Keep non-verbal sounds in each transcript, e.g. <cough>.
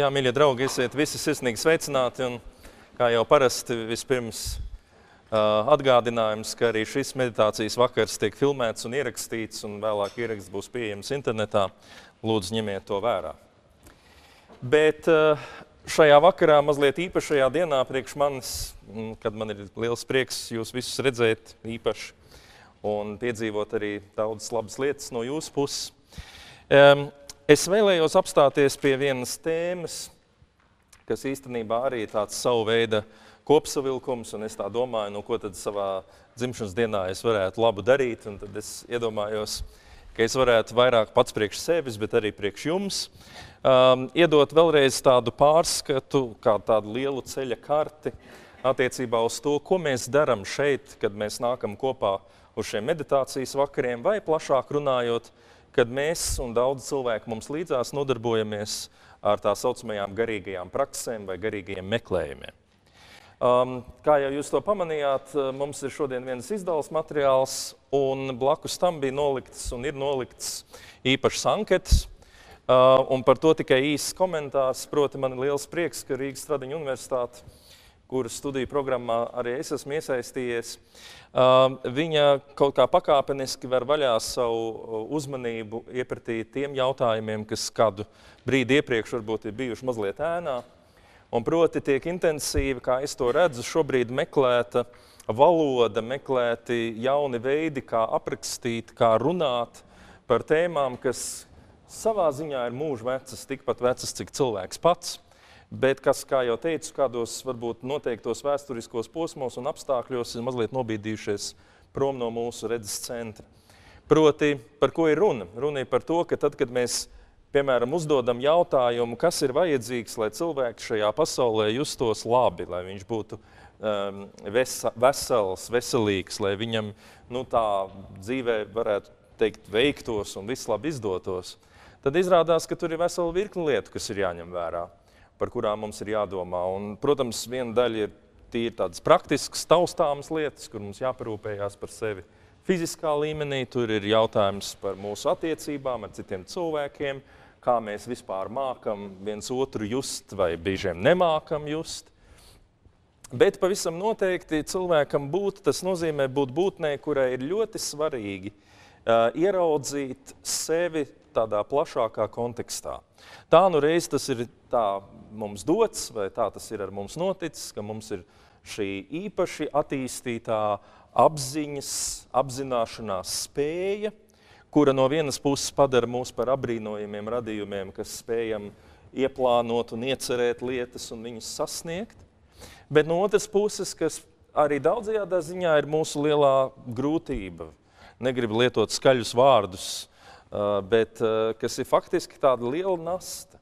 Jā, mīļie draugi, esiet visi sirsnīgi sveicināti. Un, kā jau parasti, vispirms uh, atgādinājums, ka arī šis meditācijas vakars tiek filmēts un ierakstīts, un vēlāk ieraksts būs pieejams internetā. Lūdzu, ņemiet to vērā. Bet uh, šajā vakarā, mazliet īpašajā dienā, priekš manis, kad man ir liels prieks jūs visus redzēt īpaši un piedzīvot arī daudzas labas lietas no jūsu puses. Um, Es vēlējos apstāties pie vienas tēmas, kas īstenībā arī ir tāds savu veidu kopsavilkums, un es tā domāju, nu, ko tad savā dzimšanas dienā es varētu labu darīt, un tad es iedomājos, ka es varētu vairāk pats priekš sevis, bet arī priekš jums, um, iedot vēlreiz tādu pārskatu, kā tādu lielu ceļa karti attiecībā uz to, ko mēs darām šeit, kad mēs nākam kopā uz šiem meditācijas vakariem, vai plašāk runājot, uh, kad mēs un daudz cilvēku mums līdzās nodarbojamies ar tā saucamajām garīgajām praksēm vai garīgajiem meklējumiem. Um, kā jau jūs to pamanījāt, uh, mums ir šodien viens izdevums materiāls, un blakus tam bija nolikts un ir nolikts īpašs anketas. Uh, par to tikai īsts komentārs. Proti, man ir liels prieks, ka Rīgas Stradiņa Universitāte kuras studiju programmā arī es esmu iesaistījies, viņa kaut kā pakāpeniski var vaļā savu uzmanību iepratīt tiem jautājumiem, kas kādu brīdi iepriekš varbūt ir bijuši mazliet ēnā. Un proti tiek intensīvi, kā es to redzu, šobrīd meklēta valoda, meklēti jauni veidi, kā aprakstīt, kā runāt par tēmām, kas savā ziņā ir mūža vecas, tikpat vecas, cik cilvēks pats bet kas, kā jau teicu, kādos varbūt noteiktos vēsturiskos posmos un apstākļos ir mazliet nobīdījušies prom no mūsu redzes centra. Proti, par ko ir runa? Runa ir par to, ka tad, kad mēs, piemēram, uzdodam jautājumu, kas ir vajadzīgs, lai cilvēks šajā pasaulē justos labi, lai viņš būtu um, vesa, vesels, veselīgs, lai viņam nu, tā dzīvē varētu teikt veiktos un viss labi izdotos, tad izrādās, ka tur ir vesela virkni lietu, kas ir jāņem vērā par kurām mums ir jādomā. Un, protams, viena daļa ir tīri tādas praktiskas, taustāmas lietas, kur mums jāparūpējās par sevi fiziskā līmenī. Tur ir jautājums par mūsu attiecībām ar citiem cilvēkiem, kā mēs vispār mākam viens otru just vai biežiem nemākam just. Bet pavisam noteikti cilvēkam būt, tas nozīmē būt būtnē, kurai ir ļoti svarīgi uh, ieraudzīt sevi tādā plašākā kontekstā. Tā nu reiz tas ir tā mums dots, vai tā tas ir ar mums noticis, ka mums ir šī īpaši attīstītā apziņas, apzināšanās spēja, kura no vienas puses padara mūs par apbrīnojumiem radījumiem, kas spējam ieplānot un iecerēt lietas un viņas sasniegt. Bet no otras puses, kas arī daudzajādā ziņā ir mūsu lielā grūtība, negribu lietot skaļus vārdus, bet kas ir faktiski tāda liela nasta.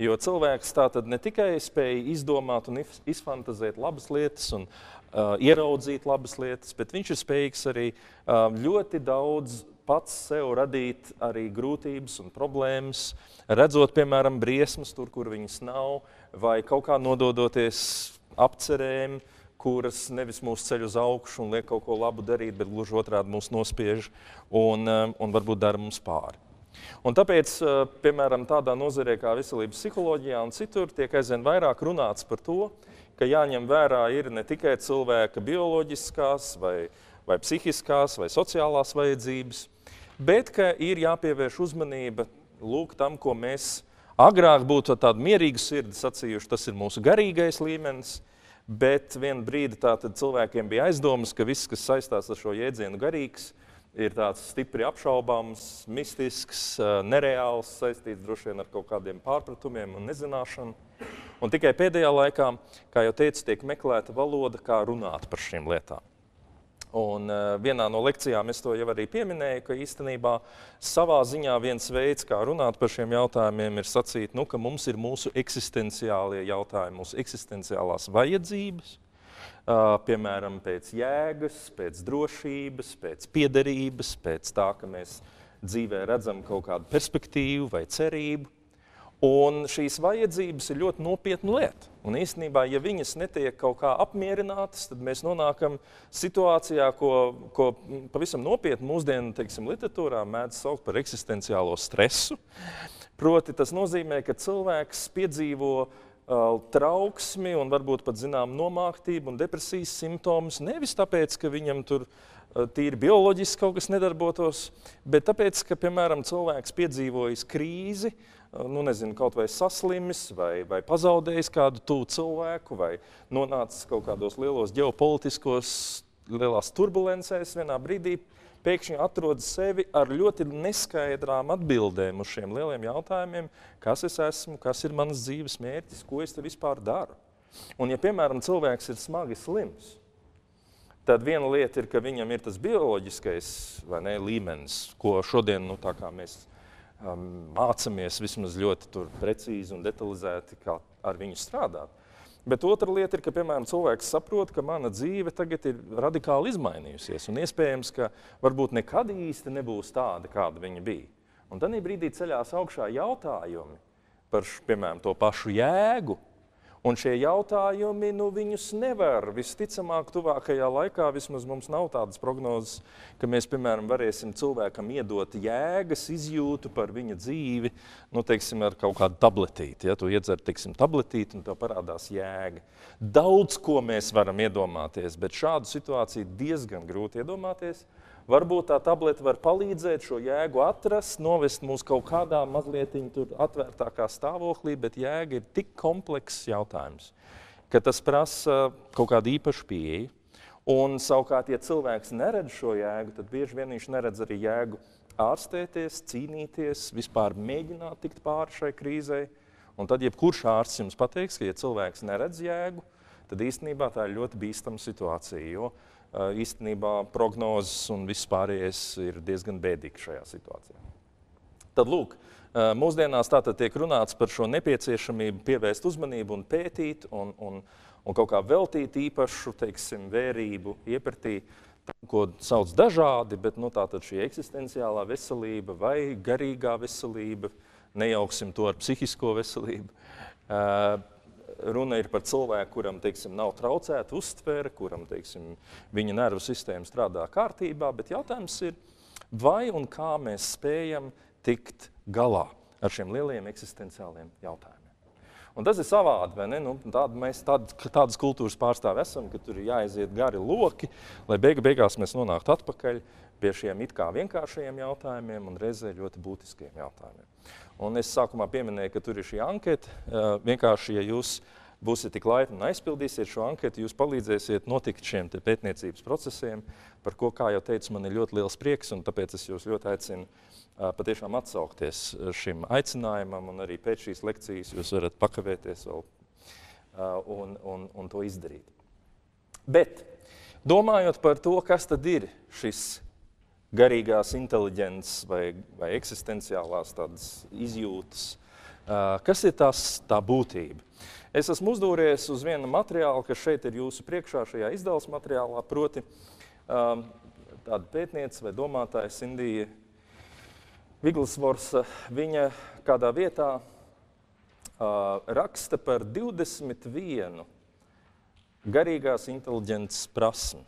Jo cilvēks tā tad ne tikai spēja izdomāt un izfantazēt labas lietas un uh, ieraudzīt labas lietas, bet viņš ir spējīgs arī uh, ļoti daudz pats sev radīt arī grūtības un problēmas, redzot, piemēram, briesmas tur, kur viņas nav, vai kaut kā nododoties apcerēm, uh, kuras nevis mūs ceļ uz augšu un liek kaut ko labu darīt, bet gluži otrādi mūs nospiež un, um, un varbūt dara mums pāri. Un tāpēc, uh, piemēram, tādā nozarē kā veselības psiholoģijā un citur, tiek aizvien vairāk runāts par to, ka jāņem vērā ir ne tikai cilvēka bioloģiskās, vai, vai psihiskās, vai sociālās vajadzības, bet ka ir jāpievērš uzmanība lūk, tam, ko mēs agrāk būtu tādu mierīgu sirdi sacījuši, tas ir mūsu garīgais līmenis, Bet vienā brīdī cilvēkiem bija aizdomas, ka viss, kas saistās ar šo jēdzienu garīgs, ir tāds stipri apšaubāms, mistisks, nereāls, saistīts droši vien ar kaut kādiem pārpratumiem un nezināšanu. Un tikai pēdējā laikā, kā jau teicu, tiek meklēta valoda, kā runāt par šīm lietām. Un uh, vienā no lekcijām es to jau arī pieminēju, ka īstenībā savā ziņā viens veids, kā runāt par šiem jautājumiem, ir sacīt, nu, ka mums ir mūsu eksistenciālie jautājumi, mūsu eksistenciālās vajadzības, piemēram, pēc jēgas, pēc drošības, pēc piederības, pēc tā, ka mēs dzīvē redzam kaut kādu perspektīvu vai cerību. Un šīs vajadzības ir ļoti nopietna lieta. Un īstenībā, ja viņas netiek kaut kā apmierinātas, tad mēs nonākam situācijā, ko, ko pavisam nopietni mūsdienu teiksim, literatūrā mēdz saukt par eksistenciālo stresu. Proti, tas nozīmē, ka cilvēks piedzīvo uh, trauksmi un varbūt pat zinām nomāktību un depresijas simptomus nevis tāpēc, ka viņam tur uh, tīri bioloģiski kaut kas nedarbotos, bet tāpēc, ka, piemēram, cilvēks piedzīvojis krīzi, uh, nu, nezinu, kaut vai saslimis, vai, vai pazaudējis kādu tuvu cilvēku, vai nonācis kaut kādos lielos ģeopolitiskos, lielās turbulencēs vienā brīdī, pēkšņi atrod sevi ar ļoti neskaidrām atbildēm uz šiem lieliem jautājumiem, kas es esmu, kas ir mans dzīves mērķis, ko es te vispār daru. Un, ja, piemēram, cilvēks ir smagi slims, tad viena lieta ir, ka viņam ir tas bioloģiskais ne, līmenis, ko šodien nu, mēs um, mācāmies vismaz ļoti precīzi un detalizēti, kā ar viņu strādāt. Bet otra lieta ir, ka piemēram, cilvēks saprot, ka mana dzīve tagad ir radikāli izmainījusies. Un iespējams, ka varbūt nekad īsti nebūs tāda, kāda viņa bija. Un tad brīdī ceļās augšā jautājumi par piemēram, to pašu jēgu, Un šie jautājumi, nu, viņus nevar visticamāk, tuvākajā laikā vismaz mums nav tādas prognozes, ka mēs, piemēram, varēsim cilvēkam iedot jēgas izjūtu par viņa dzīvi, nu, teiksim, ar kaut kādu tabletīti. Ja tu iedzer, teiksim, tabletīti un tev parādās jēga. Daudz ko mēs varam iedomāties, bet šādu situāciju diezgan grūti iedomāties. Varbūt tā tablete var palīdzēt šo jēgu atrast, novest mūs kaut kādā mazliet atvērtākā stāvoklī, bet jēga ir tik komplekss jautājums, ka tas prasa kaut kādu īpašu pieeju. Un savukārt, ja cilvēks neredz šo jēgu, tad bieži vien viņš neredz arī jēgu ārstēties, cīnīties, vispār mēģināt tikt pāri šai krīzei. Un tad jebkurš ārsts jums pateiks, ka, ja cilvēks neredz jēgu, tad īstenībā tā ir ļoti bīstama situācija. Jo īstenībā prognozes un viss pārējais ir diezgan bēdīgi šajā situācijā. Tad, lūk, mūsdienās tātad tiek runāts par šo nepieciešamību pievērst uzmanību un pētīt un, un, un kaut kā veltīt īpašu teiksim, vērību, iepratī ko sauc dažādi, bet nu, tātad šī eksistenciālā veselība vai garīgā veselība, nejauksim to ar psihisko veselību. Runa ir par cilvēku, kuram teiksim, nav traucēta uztvere, kuram teiksim, viņa nervu sistēma strādā kārtībā, bet jautājums ir, vai un kā mēs spējam tikt galā ar šiem lieliem eksistenciāliem jautājumiem. Un tas ir savādi, vai ne? Nu, tād, mēs tād, tādas kultūras pārstāvi esam, ka tur ir jāaiziet gari loki, lai beigu beigās mēs nonāktu atpakaļ pie šiem it kā vienkāršajiem jautājumiem un reizē ļoti būtiskiem jautājumiem. Un es sākumā pieminēju, ka tur ir šī anketa. Vienkārši, ja jūs būsiet tik laipni un aizpildīsiet šo anketu, jūs palīdzēsiet notikt šiem pētniecības procesiem, par ko, kā jau teicu, man ir ļoti liels prieks, un tāpēc es jūs ļoti aicinu patiešām atsaukties šim aicinājumam, un arī pēc šīs lekcijas jūs varat pakavēties vēl un, un, un to izdarīt. Bet, domājot par to, kas tad ir šis garīgās inteliģences vai, vai eksistenciālās izjūtas. Kas ir tās, tā būtība? Es esmu uzdūries uz vienu materiālu, kas šeit ir jūsu priekšā, šajā izdevuma materiālā. Proti, tāda pētniece vai domātāja Sindija Viglsvorsa, viņa kādā vietā raksta par 21 garīgās inteliģences prasmu.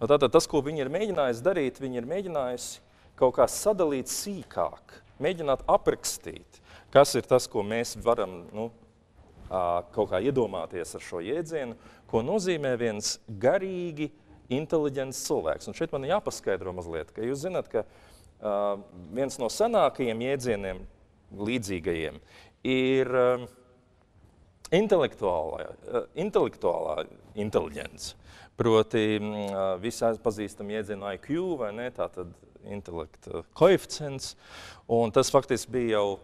Nu, tātad tas, ko viņi ir mēģinājusi darīt, viņi ir mēģinājusi kaut kā sadalīt sīkāk, mēģināt aprakstīt, kas ir tas, ko mēs varam nu, kaut kā iedomāties ar šo jēdzienu, ko nozīmē viens garīgi inteliģents cilvēks. Un šeit man jāpaskaidro mazliet, ka jūs zināt, ka viens no senākajiem jēdzieniem, līdzīgajiem, ir intelektuālā, intelektuālā inteliģence. Proti, mm, visi pazīstam jēdzienu IQ, vai ne? Tātad intelekta koeficients. Un tas faktiski bija jau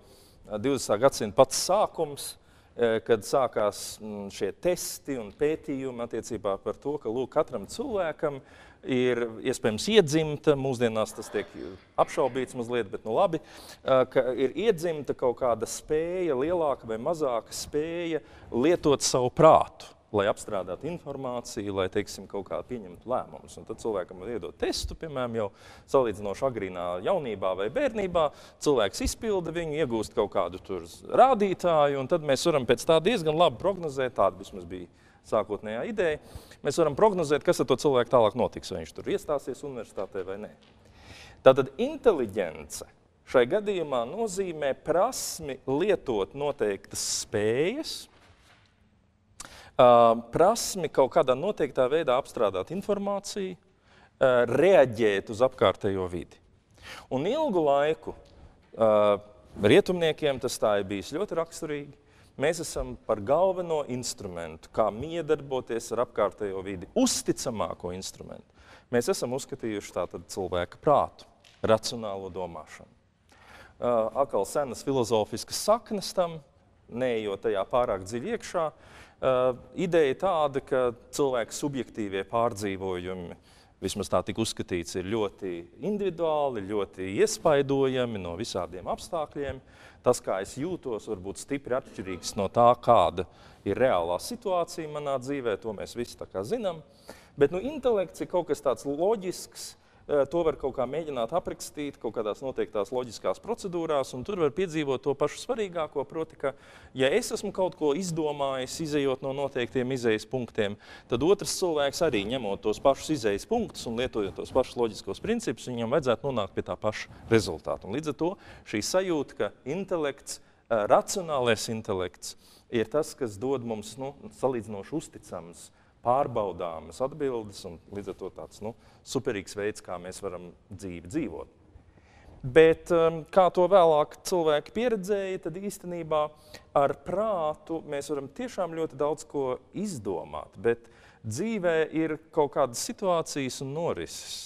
20. gadsimta pats sākums, kad sākās mm, šie testi un pētījumi attiecībā par to, ka lūk, katram cilvēkam ir iespējams iedzimta, mūsdienās tas tiek apšaubīts mazliet, bet nu labi, ka ir iedzimta kaut kāda spēja, lielāka vai mazāka spēja lietot savu prātu lai apstrādātu informāciju, lai teiksim, kaut kā pieņemtu lēmumus. Un tad cilvēkam var iedot testu, piemēram, jau salīdzinoši agrīnā jaunībā vai bērnībā. Cilvēks izpilda viņu, iegūst kaut kādu rādītāju, un tad mēs varam pēc tā diezgan labi prognozēt, tāda vismaz bija sākotnējā ideja. Mēs varam prognozēt, kas ar to cilvēku tālāk notiks, vai viņš tur iestāsies universitātē vai nē. Tātad inteliģence šai gadījumā nozīmē prasmi lietot noteiktas spējas, prasmi kaut kādā noteiktā veidā apstrādāt informāciju, reaģēt uz apkārtējo vidi. Un ilgu laiku rietumniekiem tas tā ir bijis ļoti raksturīgi. Mēs esam par galveno instrumentu, kā miedarboties ar apkārtējo vidi, uzticamāko instrumentu. Mēs esam uzskatījuši tātad cilvēka prātu, racionālo domāšanu. Atkal senas filozofiskas saknes tam, neejot tajā pārāk dziļi iekšā. Uh, ideja tāda, ka cilvēka subjektīvie pārdzīvojumi, vismaz tā tika uzskatīts, ir ļoti individuāli, ļoti iespaidojami no visādiem apstākļiem. Tas, kā es jūtos, var būt stipri atšķirīgs no tā, kāda ir reālā situācija manā dzīvē, to mēs visi zinām. Bet nu, intelekts ir kaut kas tāds loģisks, Eh, to var kaut kā mēģināt aprakstīt kaut kādās noteiktās loģiskās procedūrās, un tur var piedzīvot to pašu svarīgāko. Proti, ka, ja es esmu kaut ko izdomājis, izējot no noteiktiem izējas punktiem, tad otrs cilvēks arī ņemot tos pašus izējas punktus un lietojot tos pašus loģiskos principus, viņam vajadzētu nonākt pie tā paša rezultāta. Un līdz ar to šī sajūta, ka intelekts, eh, racionālais intelekts, ir tas, kas dod mums nu, salīdzinoši uzticams pārbaudāmas atbildes un līdz ar to tāds nu, superīgs veids, kā mēs varam dzīvi dzīvot. Bet um, kā to vēlāk cilvēki pieredzēja, tad īstenībā ar prātu mēs varam tiešām ļoti daudz ko izdomāt, bet dzīvē ir kaut kādas situācijas un norises,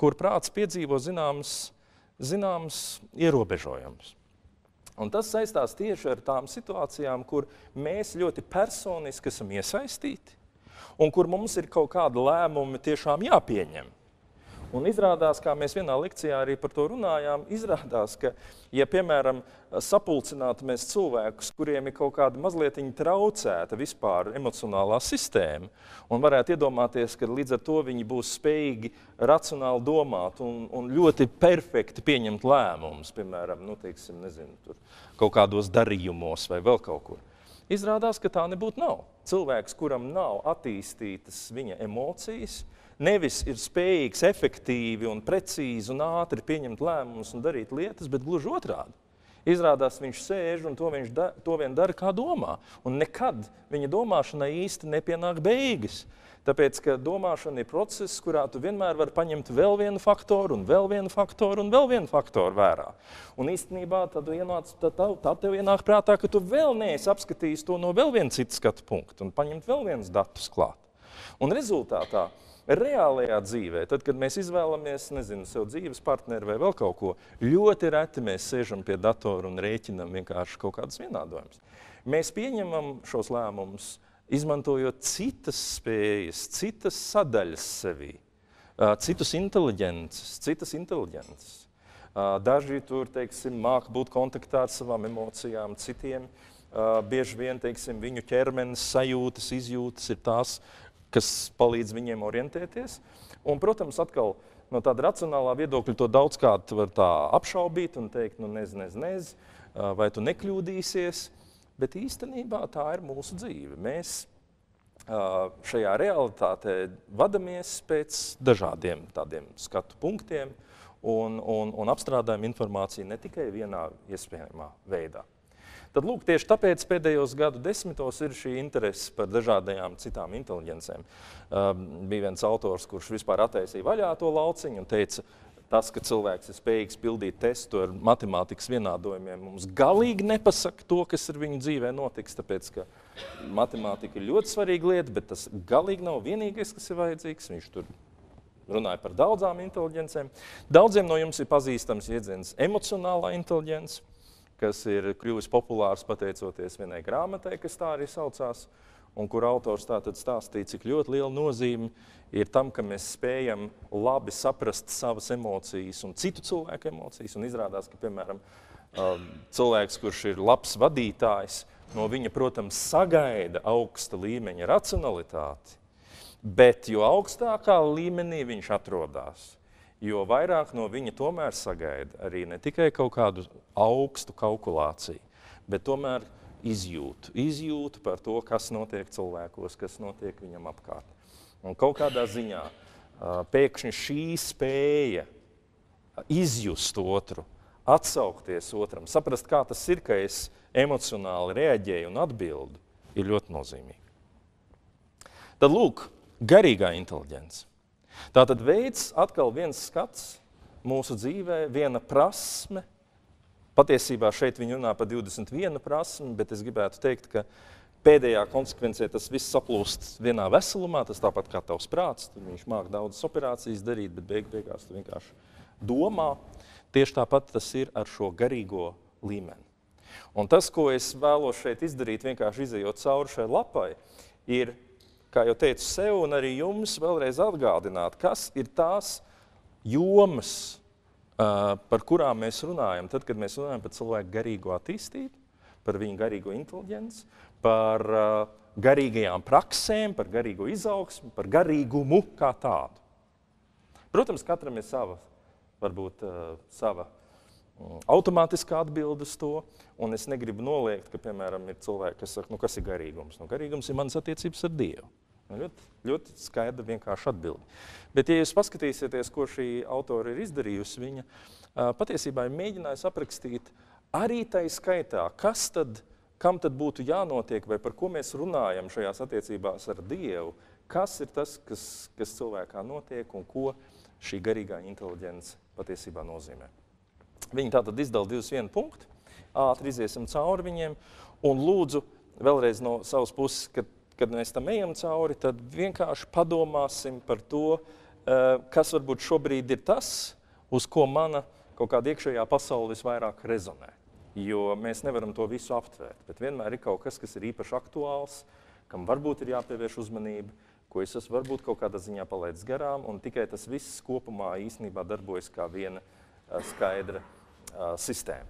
kur prāts piedzīvo zināmas, zināmas ierobežojumus. Un tas saistās tieši ar tām situācijām, kur mēs ļoti personiski esam iesaistīti, un kur mums ir kaut kādi lēmumi tiešām jāpieņem. Un izrādās, kā mēs vienā lekcijā arī par to runājām, izrādās, ka, ja, piemēram, sapulcinātu mēs cilvēkus, kuriem ir kaut kāda mazliet traucēta vispār emocionālā sistēma, un varētu iedomāties, ka līdz ar to viņi būs spējīgi racionāli domāt un, un ļoti perfekti pieņemt lēmumus, piemēram, nu, teiksim, nezinu, tur, kaut kādos darījumos vai vēl kaut kur. Izrādās, ka tā nebūtu nav. Cilvēks, kuram nav attīstītas viņa emocijas, nevis ir spējīgs efektīvi un precīzi un ātri pieņemt lēmumus un darīt lietas, bet gluži otrādi. Izrādās, viņš sēž un to, viņš da, to vien dara, kā domā. Un nekad viņa domāšanai īsti nepienāk beigas. Tāpēc, ka domāšana ir process, kurā tu vienmēr vari paņemt vēl vienu faktoru, un vēl vienu faktoru, un vēl vienu faktoru vērā. Un īstenībā tad, ienāc, tad, tad, tad tev ienāk prātā, ka tu vēl neesi apskatījis to no vēl viena cita skatu punkta un paņemt vēl vienus datus klāt. Un rezultātā reālajā dzīvē, tad, kad mēs izvēlamies nezinu, sev dzīves partneri vai vēl kaut ko, ļoti reti mēs sēžam pie datora un rēķinam vienkārši kaut kādus vienādojumus. Mēs pieņemam šos lēmumus izmantojot citas spējas, citas sadaļas sevī, citus inteliģences, citas inteliģences. Daži tur, teiksim, māk būt kontaktā ar savām emocijām, citiem bieži vien, teiksim, viņu ķermenis sajūtas, izjūtas ir tās, kas palīdz viņiem orientēties. Un, protams, atkal no tāda racionālā viedokļa to daudzkārt var tā apšaubīt un teikt, nu nez, nez, nez, vai tu nekļūdīsies bet īstenībā tā ir mūsu dzīve. Mēs šajā realitātē vadamies pēc dažādiem tādiem skatu punktiem un, un, un apstrādājam informāciju ne tikai vienā iespējamā veidā. Tad, lūk, tieši tāpēc pēdējos gadu desmitos ir šī interese par dažādajām citām inteligencēm. Uh, bija viens autors, kurš vispār attaisīja vaļā to lauciņu un teica, tas, ka cilvēks ir spējīgs pildīt testu ar matemātikas vienādojumiem, mums galīgi nepasaka to, kas ar viņu dzīvē notiks. Tāpēc, ka matemātika ir ļoti svarīga lieta, bet tas galīgi nav vienīgais, kas ir vajadzīgs. Viņš tur runāja par daudzām inteligencēm. Daudziem no jums ir pazīstams jēdziens emocionālā inteligence, kas ir kļuvis populārs pateicoties vienai grāmatai, kas tā arī saucās un kur autors tātad stāstīja, cik ļoti liela nozīme ir tam, ka mēs spējam labi saprast savas emocijas un citu cilvēku emocijas. Un izrādās, ka, piemēram, um, cilvēks, kurš ir labs vadītājs, no viņa, protams, sagaida augsta līmeņa racionalitāti, bet jo augstākā līmenī viņš atrodas, jo vairāk no viņa tomēr sagaida arī ne tikai kaut kādu augstu kalkulāciju, bet tomēr izjūtu, izjūtu par to, kas notiek cilvēkos, kas notiek viņam apkārt. Un kaut kādā ziņā pēkšņi šī spēja izjust otru, atsaukties otram, saprast, kā tas ir, ka es emocionāli reaģēju un atbildu, ir ļoti nozīmīgi. Tad lūk, garīgā inteliģence. Tā tad veids atkal viens skats mūsu dzīvē, viena prasme. Patiesībā šeit viņi runā par 21 prasmi, bet es gribētu teikt, ka pēdējā konsekvencē tas viss saplūst vienā veselumā. Tas tāpat kā tavs prāts, tur viņš māca daudzas operācijas darīt, bet beig beigās tu vienkārši domā. Tieši tāpat tas ir ar šo garīgo līmeni. Un tas, ko es vēlos šeit izdarīt, vienkārši izējot cauri šai lapai, ir kā jau teicu, sev un arī jums vēlreiz atgādināt, kas ir tās jomas, par kurām mēs runājam. Tad, kad mēs runājam par cilvēku garīgo attīstību, par viņu garīgo inteliģenci, par garīgajām praksēm, par garīgo izaugsmu, par garīgumu kā tādu. Protams, katram ir sava, varbūt sava automātiskā atbilde uz to. Un es negribu noliegt, ka, piemēram, ir cilvēki, kas saka, nu, kas ir garīgums. Nu, garīgums ir manas attiecības ar Dievu. Nu, ļoti, ļoti skaidra, vienkārša atbilde. Bet, ja jūs paskatīsieties, ko šī autora ir izdarījusi, viņa patiesībā ir mēģinājusi aprakstīt arī tai skaitā, kas tad, kam tad būtu jānotiek vai par ko mēs runājam šajās attiecībās ar Dievu, kas ir tas, kas, kas cilvēkā notiek un ko šī garīgā inteliģence patiesībā nozīmē. Viņi tātad izdala 21 punktu, ātri iziesim cauri viņiem un lūdzu vēlreiz no savas puses, ka kad mēs tam ejam cauri, tad vienkārši padomāsim par to, eh, kas varbūt šobrīd ir tas, uz ko mana kaut kāda iekšējā pasaule visvairāk rezonē. Jo mēs nevaram to visu aptvērt, bet vienmēr ir kaut kas, kas ir īpaši aktuāls, kam varbūt ir jāpievērš uzmanība, ko es esmu varbūt kaut kādā ziņā palaidis garām, un tikai tas viss kopumā īstenībā darbojas kā viena uh, skaidra uh, sistēma.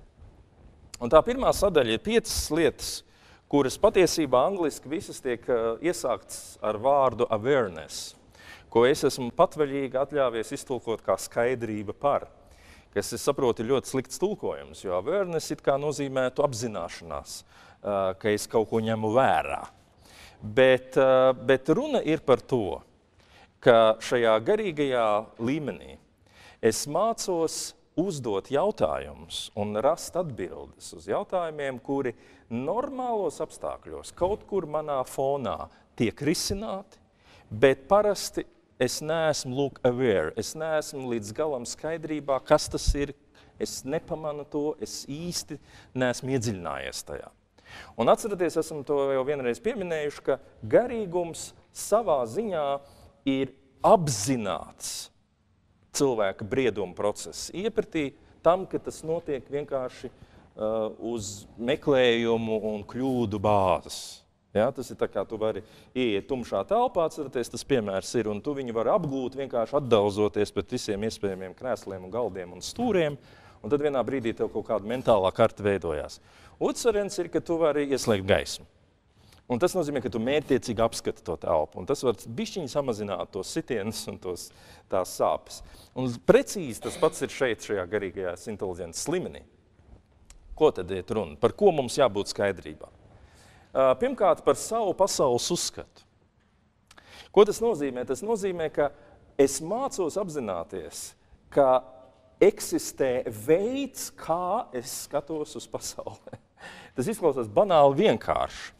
Un tā pirmā sadaļa ir piecas lietas, kuras patiesībā angliski visas tiek uh, iesāktas ar vārdu awareness, ko es esmu patvaļīgi atļāvies iztulkot kā skaidrība par, kas, es saprotu, ir ļoti slikts tulkojums, jo awareness it kā nozīmētu apzināšanās, uh, ka es kaut ko ņemu vērā. Bet, uh, bet runa ir par to, ka šajā garīgajā līmenī es mācos uzdot jautājumus un rast atbildes uz jautājumiem, kuri normālos apstākļos kaut kur manā fonā tiek risināti, bet parasti es neesmu lūk, aware, es neesmu līdz galam skaidrībā, kas tas ir. Es nepamanu to, es īsti neesmu iedziļinājies tajā. Un atcerieties, esam to jau vienreiz pieminējuši, ka garīgums savā ziņā ir apzināts cilvēka brieduma process. Iepratī tam, ka tas notiek vienkārši uh, uz meklējumu un kļūdu bāzes. Ja, tas ir tā kā tu vari ieiet tumšā telpā, atcerieties, tas piemērs ir, un tu viņu vari apgūt vienkārši atdauzoties pret visiem iespējamiem krēsliem un galdiem un stūriem, un tad vienā brīdī tev kaut kāda mentālā karta veidojās. Variants ir, ka tu vari ieslēgt gaismu. Un tas nozīmē, ka tu mērķiecīgi apskati to telpu. Tas var bišķiņi samazināt tos sitienus un tos, tās sāpes. Un precīzi tas pats ir šeit, šajā garīgajā inteliģences līmenī. Ko tad iet runa? Par ko mums jābūt skaidrībā? Pirmkārt, par savu pasaules uzskatu. Ko tas nozīmē? Tas nozīmē, ka es mācos apzināties, ka eksistē veids, kā es skatos uz pasauli. <laughs> Tas izklausās banāli vienkārši.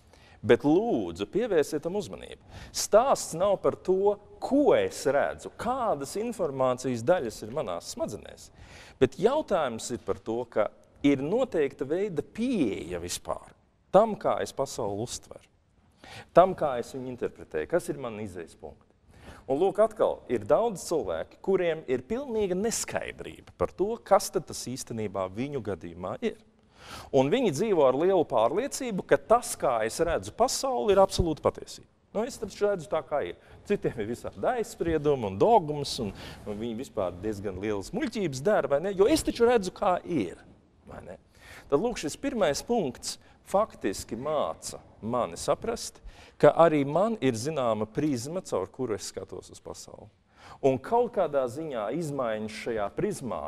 Bet lūdzu, pievērsiet tam uzmanību. Stāsts nav par to, ko es redzu, kādas informācijas daļas ir manās smadzenēs. Bet jautājums ir par to, ka ir noteikta veida pieeja vispār tam, kā es pasauli uztveru, tam, kā es viņu interpretēju, kas ir mani izējas punkti. Un lūk, atkal ir daudz cilvēku, kuriem ir pilnīga neskaidrība par to, kas tas īstenībā viņu gadījumā ir. Un viņi dzīvo ar lielu pārliecību, ka tas, kā es redzu pasauli, ir absolūti patiesība. Nu, es taču redzu tā, kā ir. Citiem ir visādi aizspriedumi un dogmas, un, un viņi vispār diezgan lielas muļķības dara, vai ne? Jo es taču redzu, kā ir. Tad lūk, šis pirmais punkts faktiski māca mani saprast, ka arī man ir zināma prizma, caur kuru es skatos uz pasauli. Un kaut kādā ziņā izmaiņas šajā prizmā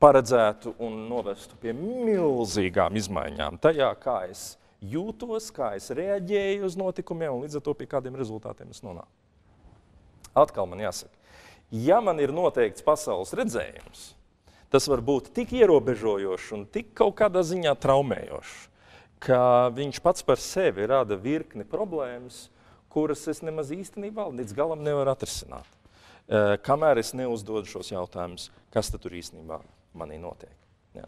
paredzētu un novestu pie milzīgām izmaiņām tajā, kā es jūtos, kā es reaģēju uz notikumiem un līdz ar to pie kādiem rezultātiem es nonāku. Atkal man jāsaka, ja man ir noteikts pasaules redzējums, tas var būt tik ierobežojošs un tik kaut kādā ziņā traumējošs, ka viņš pats par sevi rada virkni problēmas, kuras es nemaz īstenībā līdz galam nevaru atrisināt. Uh, kamēr es neuzdodu šos jautājumus, kas tur īstenībā manī notiek. Ja.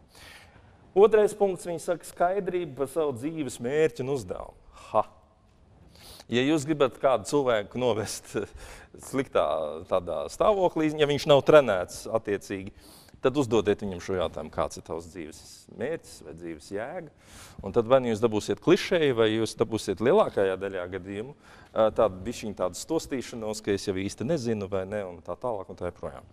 Otrais punkts, viņa saka, skaidrība par savu dzīves mērķu un uzdevumu. Ha! Ja jūs gribat kādu cilvēku novest <laughs> sliktā stāvoklī, ja viņš nav trenēts attiecīgi, tad uzdodiet viņam šo jautājumu, kāds ir tavs dzīves mērķis vai dzīves jēga. Un tad vai nu jūs dabūsiet klišeju, vai jūs dabūsiet lielākajā daļā gadījumu tādu bišķiņu tādu stostīšanos, ka es jau īsti nezinu vai ne, un tā tālāk un tā joprojām.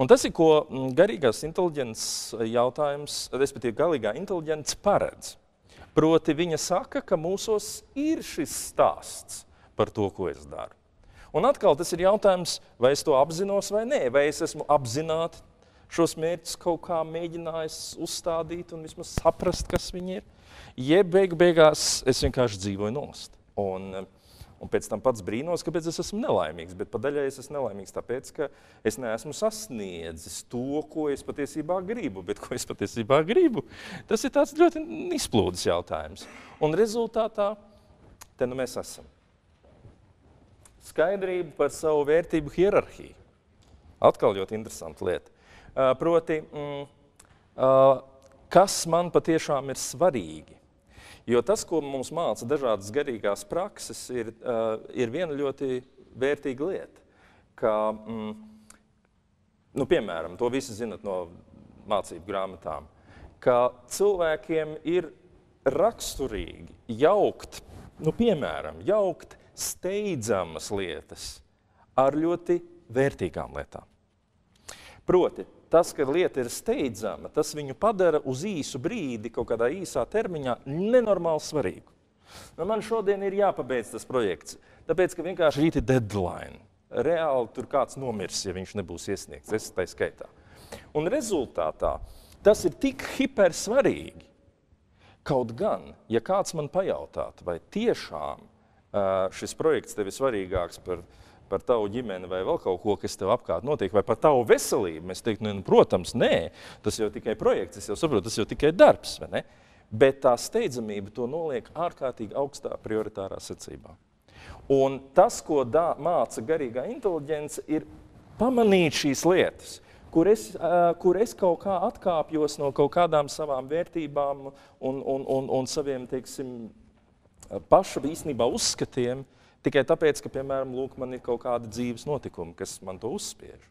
Un tas ir, ko garīgās inteliģences jautājums, respektīvi galīgā inteliģence paredz. Proti viņa saka, ka mūsos ir šis stāsts par to, ko es daru. Un atkal tas ir jautājums, vai es to apzinos vai nē, vai es esmu apzināti šos mērķus kaut kā mēģinājis uzstādīt un vismaz saprast, kas viņi ir. Jeb beigu beigās es vienkārši dzīvoju nost. Un, un pēc tam pats brīnos, kāpēc es esmu nelaimīgs. Bet padaļai es esmu nelaimīgs tāpēc, ka es neesmu sasniedzis to, ko es patiesībā gribu. Bet ko es patiesībā gribu, tas ir tāds ļoti izplūdes jautājums. Un rezultātā te nu mēs esam. Skaidrība par savu vērtību hierarhiju. Atkal ļoti interesanta lieta. Proti, mm, kas man patiešām ir svarīgi. Jo tas, ko mums māca dažādas garīgās prakses, ir, ir viena ļoti vērtīga lieta. Ka, mm, nu, piemēram, to visi zinat no mācību grāmatām, ka cilvēkiem ir raksturīgi jaukt, nu, piemēram, jaukt steidzamas lietas ar ļoti vērtīgām lietām. Proti, tas, ka lieta ir steidzama, tas viņu padara uz īsu brīdi, kaut kādā īsā termiņā, nenormāli svarīgu. Nu, man šodien ir jāpabeidz tas projekts, tāpēc, ka vienkārši rīt ir deadline. Reāli tur kāds nomirs, ja viņš nebūs iesniegts, es tā skaitā. Un rezultātā tas ir tik hipersvarīgi. Kaut gan, ja kāds man pajautātu, vai tiešām šis projekts tev ir svarīgāks par par tavu ģimeni vai vēl kaut ko, kas tev apkārt notiek, vai par tavu veselību. Mēs teiktu, nu, protams, nē, tas jau tikai projekts, es jau saprotu, tas jau tikai darbs. Bet tā steidzamība to noliek ārkārtīgi augstā prioritārā secībā. Un tas, ko dā, māca garīgā inteliģence, ir pamanīt šīs lietas, kur es, kur es kaut kā atkāpjos no kaut kādām savām vērtībām un, un, un, un saviem, teiksim, paša īstenībā uzskatiem, uh, Tikai tāpēc, ka, piemēram, lūk, man ir kaut kāda dzīves notikuma, kas man to uzspiež.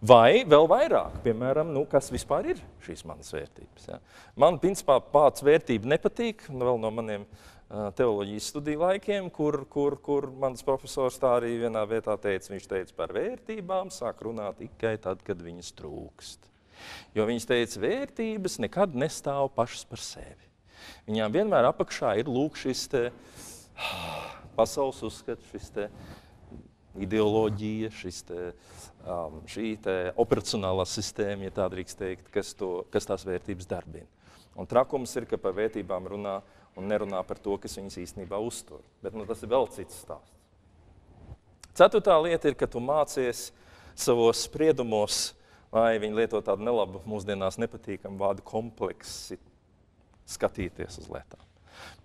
Vai vēl vairāk, piemēram, nu, kas vispār ir šīs manas vērtības. Ja? Man, principā, pats vērtība nepatīk, nu, vēl no maniem uh, teoloģijas studiju laikiem, kur, kur, kur mans profesors tā arī vienā vietā teica, viņš teica par vērtībām, sāk runāt tikai tad, kad viņas trūkst. Jo viņš teica, vērtības nekad nestāv pašas par sevi. Viņām vienmēr apakšā ir lūk šis te, pasaules uzskats, šis ideoloģija, šis te, um, šī te operacionālā sistēma, ja tā drīkst teikt, kas, to, kas tās vērtības darbina. Un trakums ir, ka par vērtībām runā un nerunā par to, kas viņas īstenībā uztur. Bet nu, tas ir vēl cits stāsts. Ceturtā lieta ir, ka tu mācies savos spriedumos, vai viņi lieto tādu nelabu, mūsdienās nepatīkamu vārdu kompleksi, skatīties uz lietām.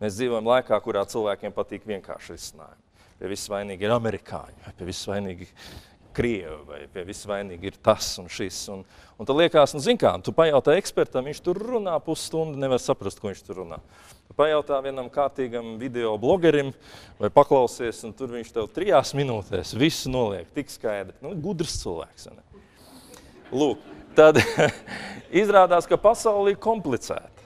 Mēs dzīvojam laikā, kurā cilvēkiem patīk vienkārši risinājumi. Pie viss vainīgi ir amerikāņi, vai pie viss vainīgi krievi, vai pie viss vainīgi ir tas un šis. Un, un tad liekas, nu, zin kā, tu pajautā ekspertam, viņš tur runā pusstundu, nevar saprast, ko viņš tur runā. Tu pajautā vienam kārtīgam video blogerim vai paklausies, un tur viņš tev trijās minūtēs visu noliek tik skaidri. Nu, gudrs cilvēks. Ne? Lūk, tad <laughs> izrādās, ka pasauli ir komplicēta.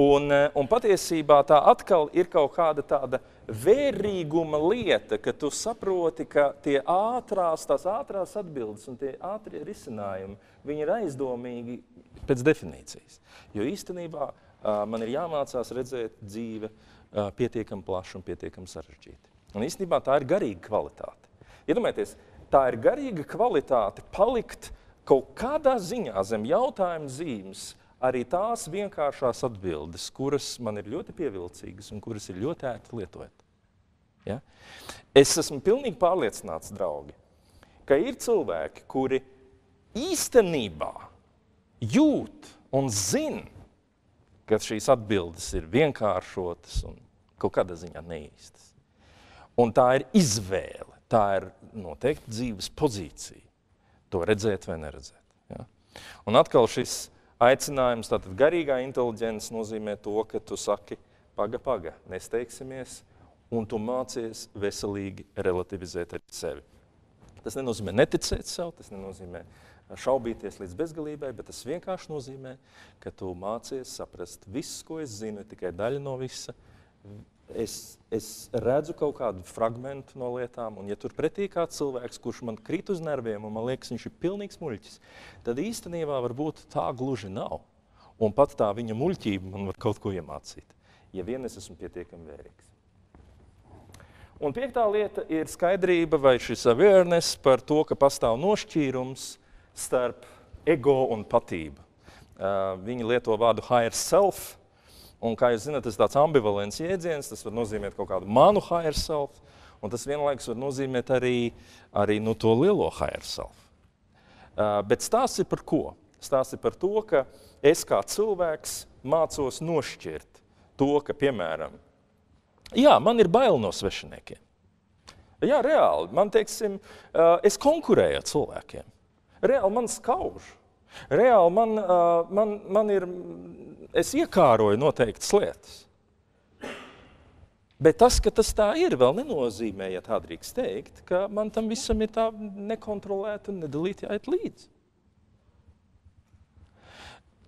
Un, eh, un patiesībā tā atkal ir kaut kāda tāda vērīguma lieta, ka tu saproti, ka tie ātrās, tās ātrās atbildes un tie ātrie risinājumi, viņi ir aizdomīgi pēc definīcijas. Jo īstenībā man ir jāmācās redzēt dzīve pietiekami plaši un pietiekami sarežģīti. Un īstenībā tā ir garīga kvalitāte. Iedomājieties, tā ir garīga kvalitāte palikt kaut kādā ziņā zem jautājuma zīmes, arī tās vienkāršās atbildes, kuras man ir ļoti pievilcīgas un kuras ir ļoti ērti lietot. Ja? Es esmu pilnīgi pārliecināts, draugi, ka ir cilvēki, kuri īstenībā jūt un zina, ka šīs atbildes ir vienkāršotas un kaut kādā ziņā neīstas. Un tā ir izvēle, tā ir noteikti dzīves pozīcija. To redzēt vai neredzēt. Ja? Un atkal šis aicinājums, tātad garīgā inteliģence nozīmē to, ka tu saki, paga, paga, nesteigsimies, un tu mācies veselīgi relativizēt arī sevi. Tas nenozīmē neticēt sev, tas nenozīmē šaubīties līdz bezgalībai, bet tas vienkārši nozīmē, ka tu mācies saprast, viss, ko es zinu, ir tikai daļa no visa. Es, es redzu kaut kādu fragment no lietām, un ja tur pretī kāds cilvēks, kurš man krīt uz nerviem, un man liekas, viņš ir pilnīgs muļķis, tad īstenībā varbūt tā gluži nav. Un pat tā viņa muļķība man var kaut ko iemācīt, ja vien es esmu pietiekami vērīgs. Un piektā lieta ir skaidrība vai šis awareness par to, ka pastāv nošķīrums starp ego un patību. Uh, viņi lieto vārdu higher self, un, kā jūs zināt, tas ir tāds ambivalents jēdziens, tas var nozīmēt kaut kādu manu higher self, un tas vienlaikus var nozīmēt arī, arī nu, to lielo higher self. Uh, bet stāsts ir par ko? Stāsts ir par to, ka es kā cilvēks mācos nošķirt to, ka, piemēram, Jā, man ir bail no svešiniekiem. Jā, reāli. Man, teiksim, es konkurēju ar cilvēkiem. Reāli man skauž. Reāli man, man, man ir, es iekāroju noteiktas lietas. Bet tas, ka tas tā ir, vēl nenozīmē, ja tā drīkst teikt, ka man tam visam ir tā nekontrolēti un nedalīti jāiet līdzi.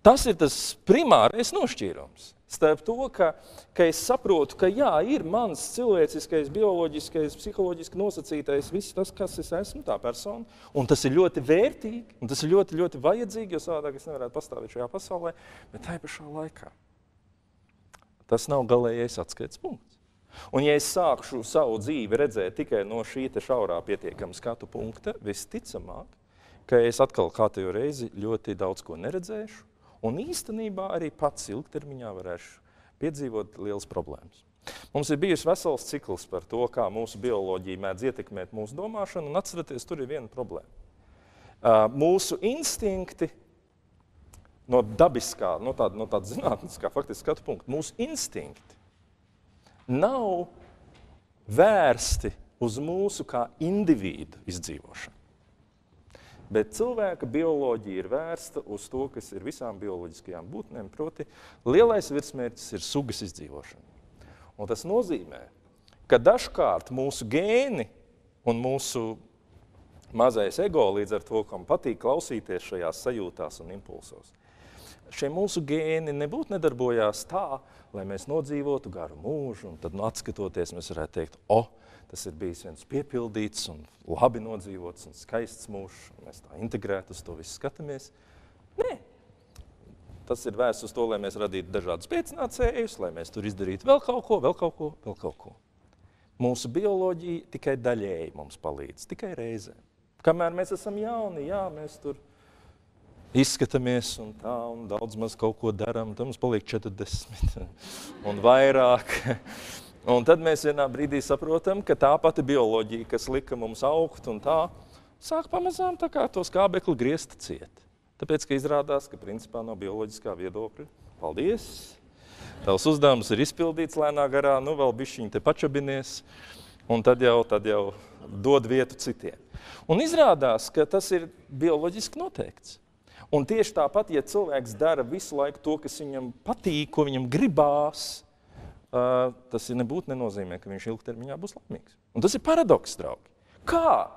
Tas ir tas primārais nošķīrums starp to, ka, ka es saprotu, ka jā, ir mans cilvēciskais, bioloģiskais, psiholoģiski nosacītais, viss tas, kas es esmu, tā persona. Un tas ir ļoti vērtīgi, un tas ir ļoti, ļoti vajadzīgi, jo savādāk es nevarētu pastāvēt šajā pasaulē, bet tajā pašā laikā. Tas nav galējais atskaites punkts. Un, ja es sākšu savu dzīvi redzēt tikai no šī šaurā pietiekama skatu punkta, visticamāk, ka es atkal katru reizi ļoti daudz ko neredzēšu, Un īstenībā arī pats ilgtermiņā varēšu piedzīvot liels problēmas. Mums ir bijis vesels cikls par to, kā mūsu bioloģija mēdz ietekmēt mūsu domāšanu, un atcerieties, tur ir viena problēma. Mūsu instinkti no dabiskā, no tāda, no tāda zinātniskā faktiski skatu punkta, mūsu instinkti nav vērsti uz mūsu kā individu izdzīvošanu. Bet cilvēka bioloģija ir vērsta uz to, kas ir visām bioloģiskajām būtnēm. Proti, lielais virsmērķis ir sugas izdzīvošana. Un tas nozīmē, ka dažkārt mūsu gēni un mūsu mazais ego līdz ar to, kam patīk klausīties šajās sajūtās un impulsos, šie mūsu gēni nebūtu nedarbojās tā, lai mēs nodzīvotu garu mūžu, un tad, nu, atskatoties, mēs varētu teikt, o, oh, tas ir bijis viens piepildīts un labi nodzīvots un skaists mūžs. Mēs tā integrēti uz to visu skatāmies. Nē, tas ir vērsts uz to, lai mēs radītu dažādus pēcnācējus, lai mēs tur izdarītu vēl kaut ko, vēl kaut ko, vēl kaut ko. Mūsu bioloģija tikai daļēji mums palīdz, tikai reizē. Kamēr mēs esam jauni, jā, mēs tur izskatāmies un tā, un daudz maz kaut ko darām, tad mums paliek 40 <laughs> un vairāk. Un tad mēs vienā brīdī saprotam, ka tā pati bioloģija, kas lika mums augt un tā, sāk pamazām tā kā to skābekli griezt ciet. Tāpēc, ka izrādās, ka principā no bioloģiskā viedokļa, paldies, tavs uzdevums ir izpildīts lēnā garā, nu vēl bišķiņi te pačabinies, un tad jau, tad jau dod vietu citiem. Un izrādās, ka tas ir bioloģiski noteikts. Un tieši tāpat, ja cilvēks dara visu laiku to, kas viņam patīk, ko viņam gribās, tas nebūtu nenozīmē, ka viņš ilgtermiņā būs laimīgs. Un tas ir paradoks, draugi. Kā?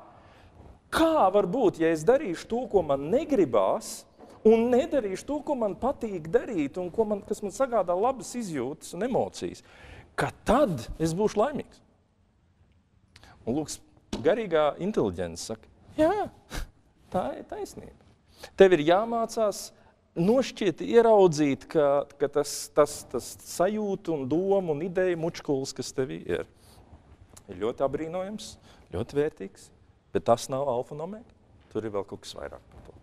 Kā var būt, ja es darīšu to, ko man negribās, un nedarīšu to, ko man patīk darīt, un man, kas man sagādā labas izjūtas un emocijas, ka tad es būšu laimīgs? Un lūk, garīgā inteliģence saka, jā, tā ir taisnība. Tev ir jāmācās nošķiet, ieraudzīt, ka, ka tas, tas, tas sajūta un doma un ideja mučkulis, kas tev ir, ir ļoti apbrīnojams, ļoti vērtīgs, bet tas nav alfa un omega. Tur ir vēl kaut kas vairāk par to.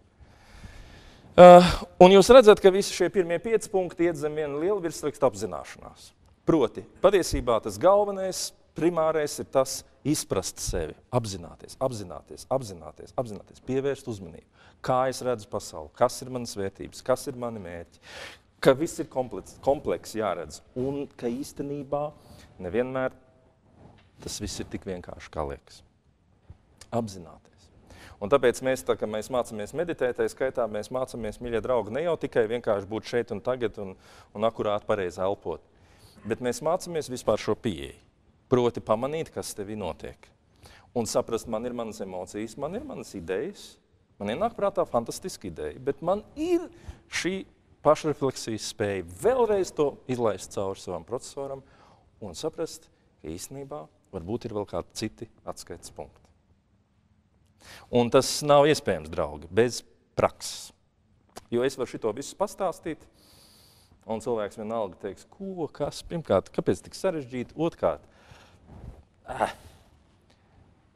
Uh, un jūs redzat, ka visi šie pirmie pieci punkti iet zem viena liela virsraksta apzināšanās. Proti, patiesībā tas galvenais primārais ir tas izprast sevi, apzināties, apzināties, apzināties, apzināties pievērst uzmanību. Kā es redzu pasauli, kas ir manas vērtības, kas ir mani mērķi, ka viss ir kompleks, kompleks jāredz un ka īstenībā nevienmēr tas viss ir tik vienkārši, kā liekas. Apzināties. Un tāpēc mēs, tā, kad mēs mācāmies meditēt, tā skaitā mēs mācāmies, mīļie draugi, ne jau tikai vienkārši būt šeit un tagad un, un akurāt pareizi elpot, bet mēs mācāmies vispār šo pieeju. Proti pamanīt, kas tevī notiek. Un saprast, man ir manas emocijas, man ir manas idejas, man ienāk prātā fantastiska ideja, bet man ir šī pašrefleksijas spēja vēlreiz to izlaist cauri savam procesoram un saprast, ka īstenībā varbūt ir vēl kādi citi atskaites punkti. Un tas nav iespējams, draugi, bez prakses. Jo es varu šito visu pastāstīt, un cilvēks vienalga teiks, ko, kas, pirmkārt, kāpēc tik sarežģīti, otrkārt, ah,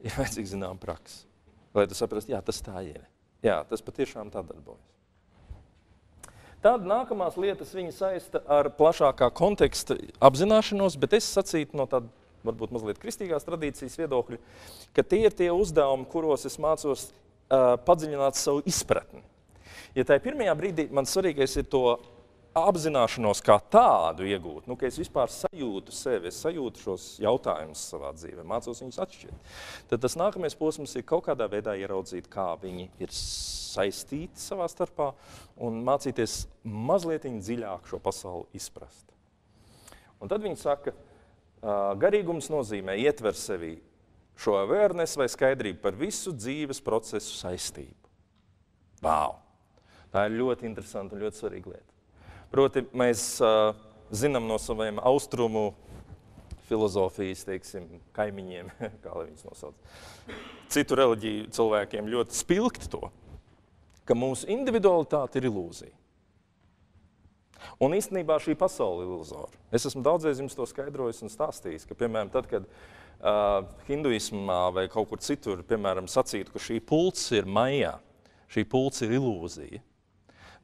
ir vajadzīga zinām praksa, lai tu saprastu, jā, tas tā ir. Jā, tas patiešām tā darbojas. Tad nākamās lietas viņa saista ar plašākā konteksta apzināšanos, bet es sacītu no tāda varbūt mazliet kristīgās tradīcijas viedokļu, ka tie ir tie uzdevumi, kuros es mācos uh, padziļināt savu izpratni. Ja ir pirmajā brīdī, man svarīgais ir to apzināšanos kā tādu iegūt, nu, ka es vispār sajūtu sevi, es sajūtu šos jautājumus savā dzīvē, mācos viņus atšķirt. Tad tas nākamais posms ir kaut kādā veidā ieraudzīt, kā viņi ir saistīti savā starpā un mācīties mazliet dziļāk šo pasauli izprast. Un tad viņi saka, ka Garīgums nozīmē ietver sevi šo awareness vai skaidrību par visu dzīves procesu saistību. Wow! Tā ir ļoti interesanta un ļoti svarīga lieta. Proti, mēs uh, zinām no saviem austrumu filozofijas, teiksim, kaimiņiem, <laughs> kā lai viņus nosauc, citu reliģiju cilvēkiem ļoti spilgti to, ka mūsu individualitāte ir ilūzija. Un īstenībā šī pasaule ir iluzora. Es esmu daudzreiz jums to skaidrojis un stāstījis, ka, piemēram, tad, kad uh, hinduismā vai kaut kur citur, piemēram, sacītu, ka šī pults ir maijā, šī pults ir ilūzija,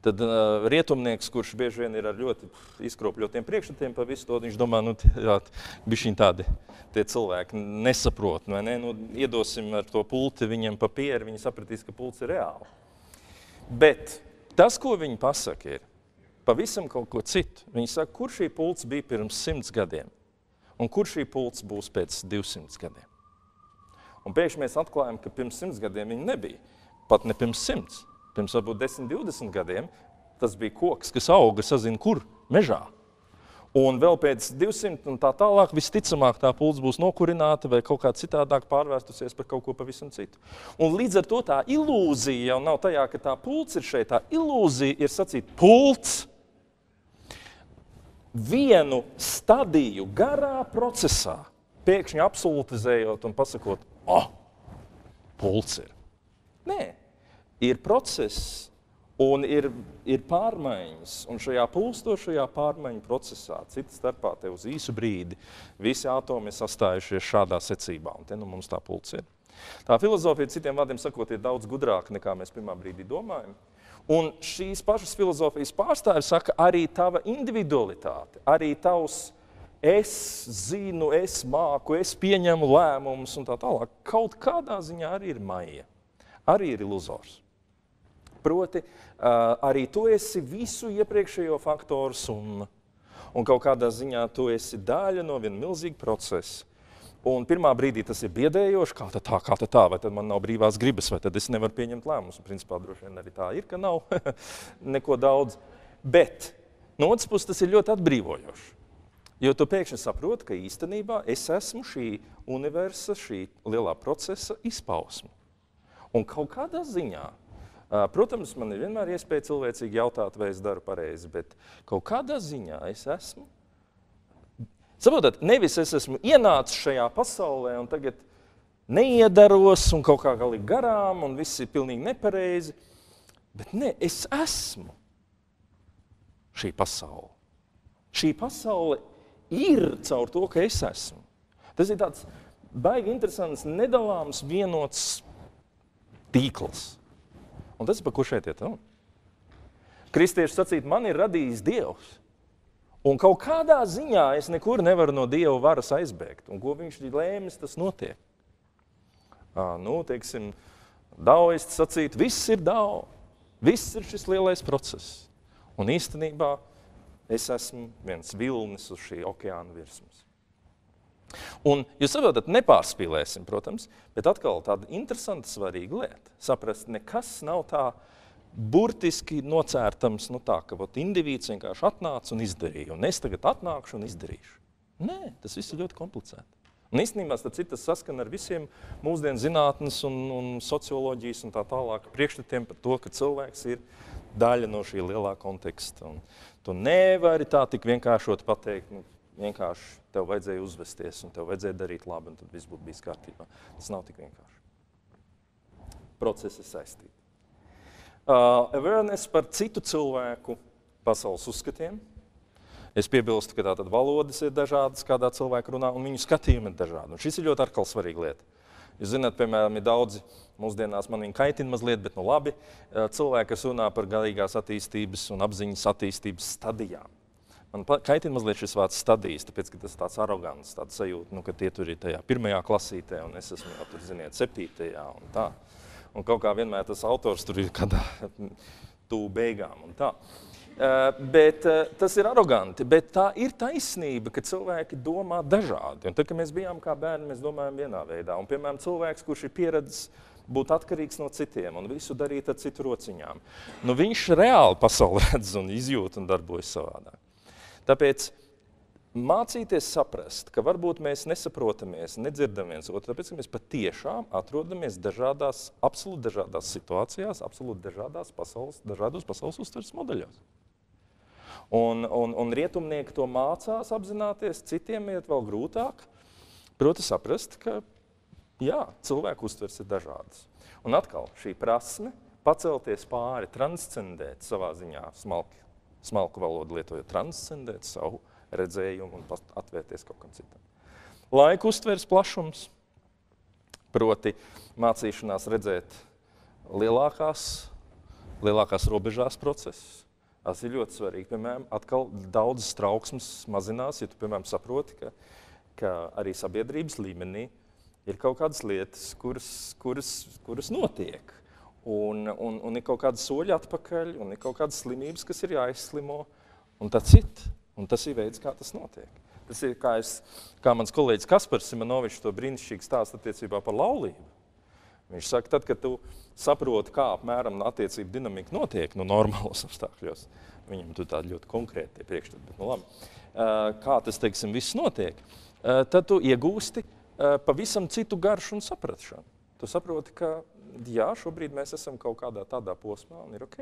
tad uh, rietumnieks, kurš bieži vien ir ar ļoti izkropļotiem priekšstatiem par visu to, viņš domā, nu, jā, bišķiņ tādi tie cilvēki nesaprot, vai ne? Nu, iedosim ar to pulti viņam papieru, viņi sapratīs, ka pults ir reāli. Bet tas, ko viņi pasaka, ir, pavisam kaut ko citu. Viņi saka, kur šī pults bija pirms simts gadiem un kur šī pults būs pēc 200 gadiem. Un pēkšņi mēs atklājam, ka pirms simts gadiem viņi nebija. Pat ne pirms simts, pirms varbūt 10, 20 gadiem tas bija koks, kas auga, sazina, kur mežā. Un vēl pēc 200 un tā tālāk, visticamāk, tā pults būs nokurināta vai kaut kā citādāk pārvērstusies par kaut ko pavisam citu. Un līdz ar to tā ilūzija jau nav tajā, ka tā pults ir šeit. Tā ilūzija ir sacīt, pults vienu stadiju garā procesā, pēkšņi absolutizējot un pasakot, oh, pults ir. Nē, ir process un ir, ir pārmaiņas. Un šajā pulstošajā pārmaiņu procesā, citas starpā, te uz īsu brīdi, visi atomi ir sastājušies šādā secībā. Un te nu mums tā pults ir. Tā filozofija, citiem vārdiem sakot, ir daudz gudrāka nekā mēs pirmā brīdī domājam. Un šīs pašas filozofijas pārstāvis saka, arī tava individualitāte, arī tavs es zinu, es māku, es pieņemu lēmumus un tā tālāk. Kaut kādā ziņā arī ir maija, arī ir iluzors. Proti, arī tu esi visu iepriekšējo faktoru summa. Un kaut kādā ziņā tu esi daļa no viena milzīga procesa Un pirmā brīdī tas ir biedējoši, kā tā, kā tā, vai tad man nav brīvās gribas, vai tad es nevaru pieņemt lēmumus. Principā droši vien arī tā ir, ka nav <laughs> neko daudz. Bet no otras puses tas ir ļoti atbrīvojoši. Jo tu pēkšņi saproti, ka īstenībā es esmu šī universa, šī lielā procesa izpausme. Un kaut kādā ziņā, protams, man ir vienmēr iespēja cilvēcīgi jautāt, vai es daru pareizi, bet kaut kādā ziņā es esmu Saprotat, nevis es esmu ienācis šajā pasaulē un tagad neiedaros un kaut kā galīgi garām un viss ir pilnīgi nepareizi, bet ne, es esmu šī pasaule. Šī pasaule ir caur to, ka es esmu. Tas ir tāds baigi interesants, nedalāms, vienots tīkls. Un tas ir par ko šeit ir runa. Kristieši sacīt, man ir radījis Dievs. Un kaut kādā ziņā es nekur nevaru no Dieva varas aizbēgt. Un ko viņš ir lēmis, tas notiek. À, nu, teiksim, Daoists sacīt, viss ir daudz, viss ir šis lielais process. Un īstenībā es esmu viens vilnis uz šī okeāna virsmas. Un jūs saprotat, nepārspīlēsim, protams, bet atkal tāda interesanta, svarīga lieta. Saprast, nekas nav tā burtiski nocērtams, nu tā, ka vat, indivīds vienkārši atnāca un izdarīja, un es tagad atnākšu un izdarīšu. Nē, tas viss ir ļoti komplicēti. Un īstenībā tas saskan ar visiem mūsdienu zinātnes un, un socioloģijas un tā tālāk priekšstatiem par to, ka cilvēks ir daļa no šī lielā konteksta. Un tu nevari tā tik vienkāršot pateikt, nu, vienkārši tev vajadzēja uzvesties un tev vajadzēja darīt labi, un tad viss būtu bijis kārtībā. Tas nav tik vienkārši. Procesi saistīti. Uh, awareness par citu cilvēku pasaules uzskatiem. Es piebilstu, ka tātad valodas ir dažādas, kādā cilvēka runā, un viņu skatījumi ir dažādi. Un šis ir ļoti atkal svarīga lieta. Jūs zināt, piemēram, ir daudzi mūsdienās man viņa kaitina mazliet, bet nu labi, cilvēki, kas runā par garīgās attīstības un apziņas attīstības stadijām. Man kaitina mazliet šis vārds stadijas, tāpēc, ka tas tāds arogants, tāds sajūta, nu, ka tie tur ir tajā pirmajā klasītē, un es esmu jau tur, ziniet, septītajā un tā. Un kaut kā vienmēr tas autors tur ir kādā <laughs> tuvu beigām un tā. Uh, bet uh, tas ir aroganti, bet tā ir taisnība, ka cilvēki domā dažādi. Un tad, kad mēs bijām kā bērni, mēs domājam vienā veidā. Un, piemēram, cilvēks, kurš ir pieredzējis būt atkarīgs no citiem un visu darīt ar citu rociņām, nu, viņš reāli pasauli redz un izjūt un darbojas savādāk. Tāpēc mācīties saprast, ka varbūt mēs nesaprotamies, nedzirdam viens otru, tāpēc ka mēs patiešām atrodamies dažādās, absolūti dažādās situācijās, absolūti dažādās pasaules, dažādos pasaules uztveres modeļos. Un, un, un rietumnieki to mācās apzināties, citiem iet vēl grūtāk. Proti, saprast, ka jā, cilvēku uztveres ir dažādas. Un atkal šī prasme pacelties pāri, transcendēt savā ziņā smalki smalku valodu lietojot, transcendēt savu redzējumu un atvērties kaut kam citam. Laika uztveres plašums, proti mācīšanās redzēt lielākās, lielākās robežās procesus. Tas ir ļoti svarīgi. Piemēram, atkal daudzas trauksmes mazinās, ja tu, piemēram, saproti, ka, ka arī sabiedrības līmenī ir kaut kādas lietas, kuras, kuras, kuras notiek. Un, un, un ir kaut kāda soļa atpakaļ, un ir kaut kādas slimības, kas ir jāizslimo, un tas ir. Un tas ir veids, kā tas notiek. Tas ir kā, es, kā mans kolēģis Kaspars Simonovičs to brīnišķīgi stāsta attiecībā par laulību. Viņš saka, tad, kad tu saproti, kā apmēram attiecību dinamika notiek nu, normālos apstākļos, viņam tur tādi ļoti konkrēti priekšstati, bet nu labi, kā tas, teiksim, viss notiek, tad tu iegūsti pavisam citu garšu un saprašanu. Tu saproti, ka jā, šobrīd mēs esam kaut kādā tādā posmā un ir ok.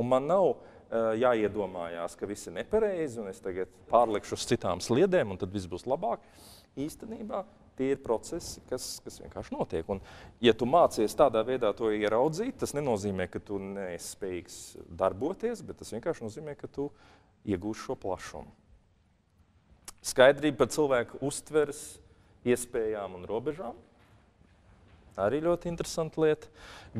Un man nav uh, jāiedomājās, ka viss ir nepareizi un es tagad pārlikšu uz citām sliedēm un tad viss būs labāk. Īstenībā tie ir procesi, kas, kas vienkārši notiek. Un, ja tu mācies tādā veidā to ieraudzīt, tas nenozīmē, ka tu neesi spējīgs darboties, bet tas vienkārši nozīmē, ka tu iegūsi šo plašumu. Skaidrība par cilvēku uztveres iespējām un robežām Arī ļoti interesanta lieta.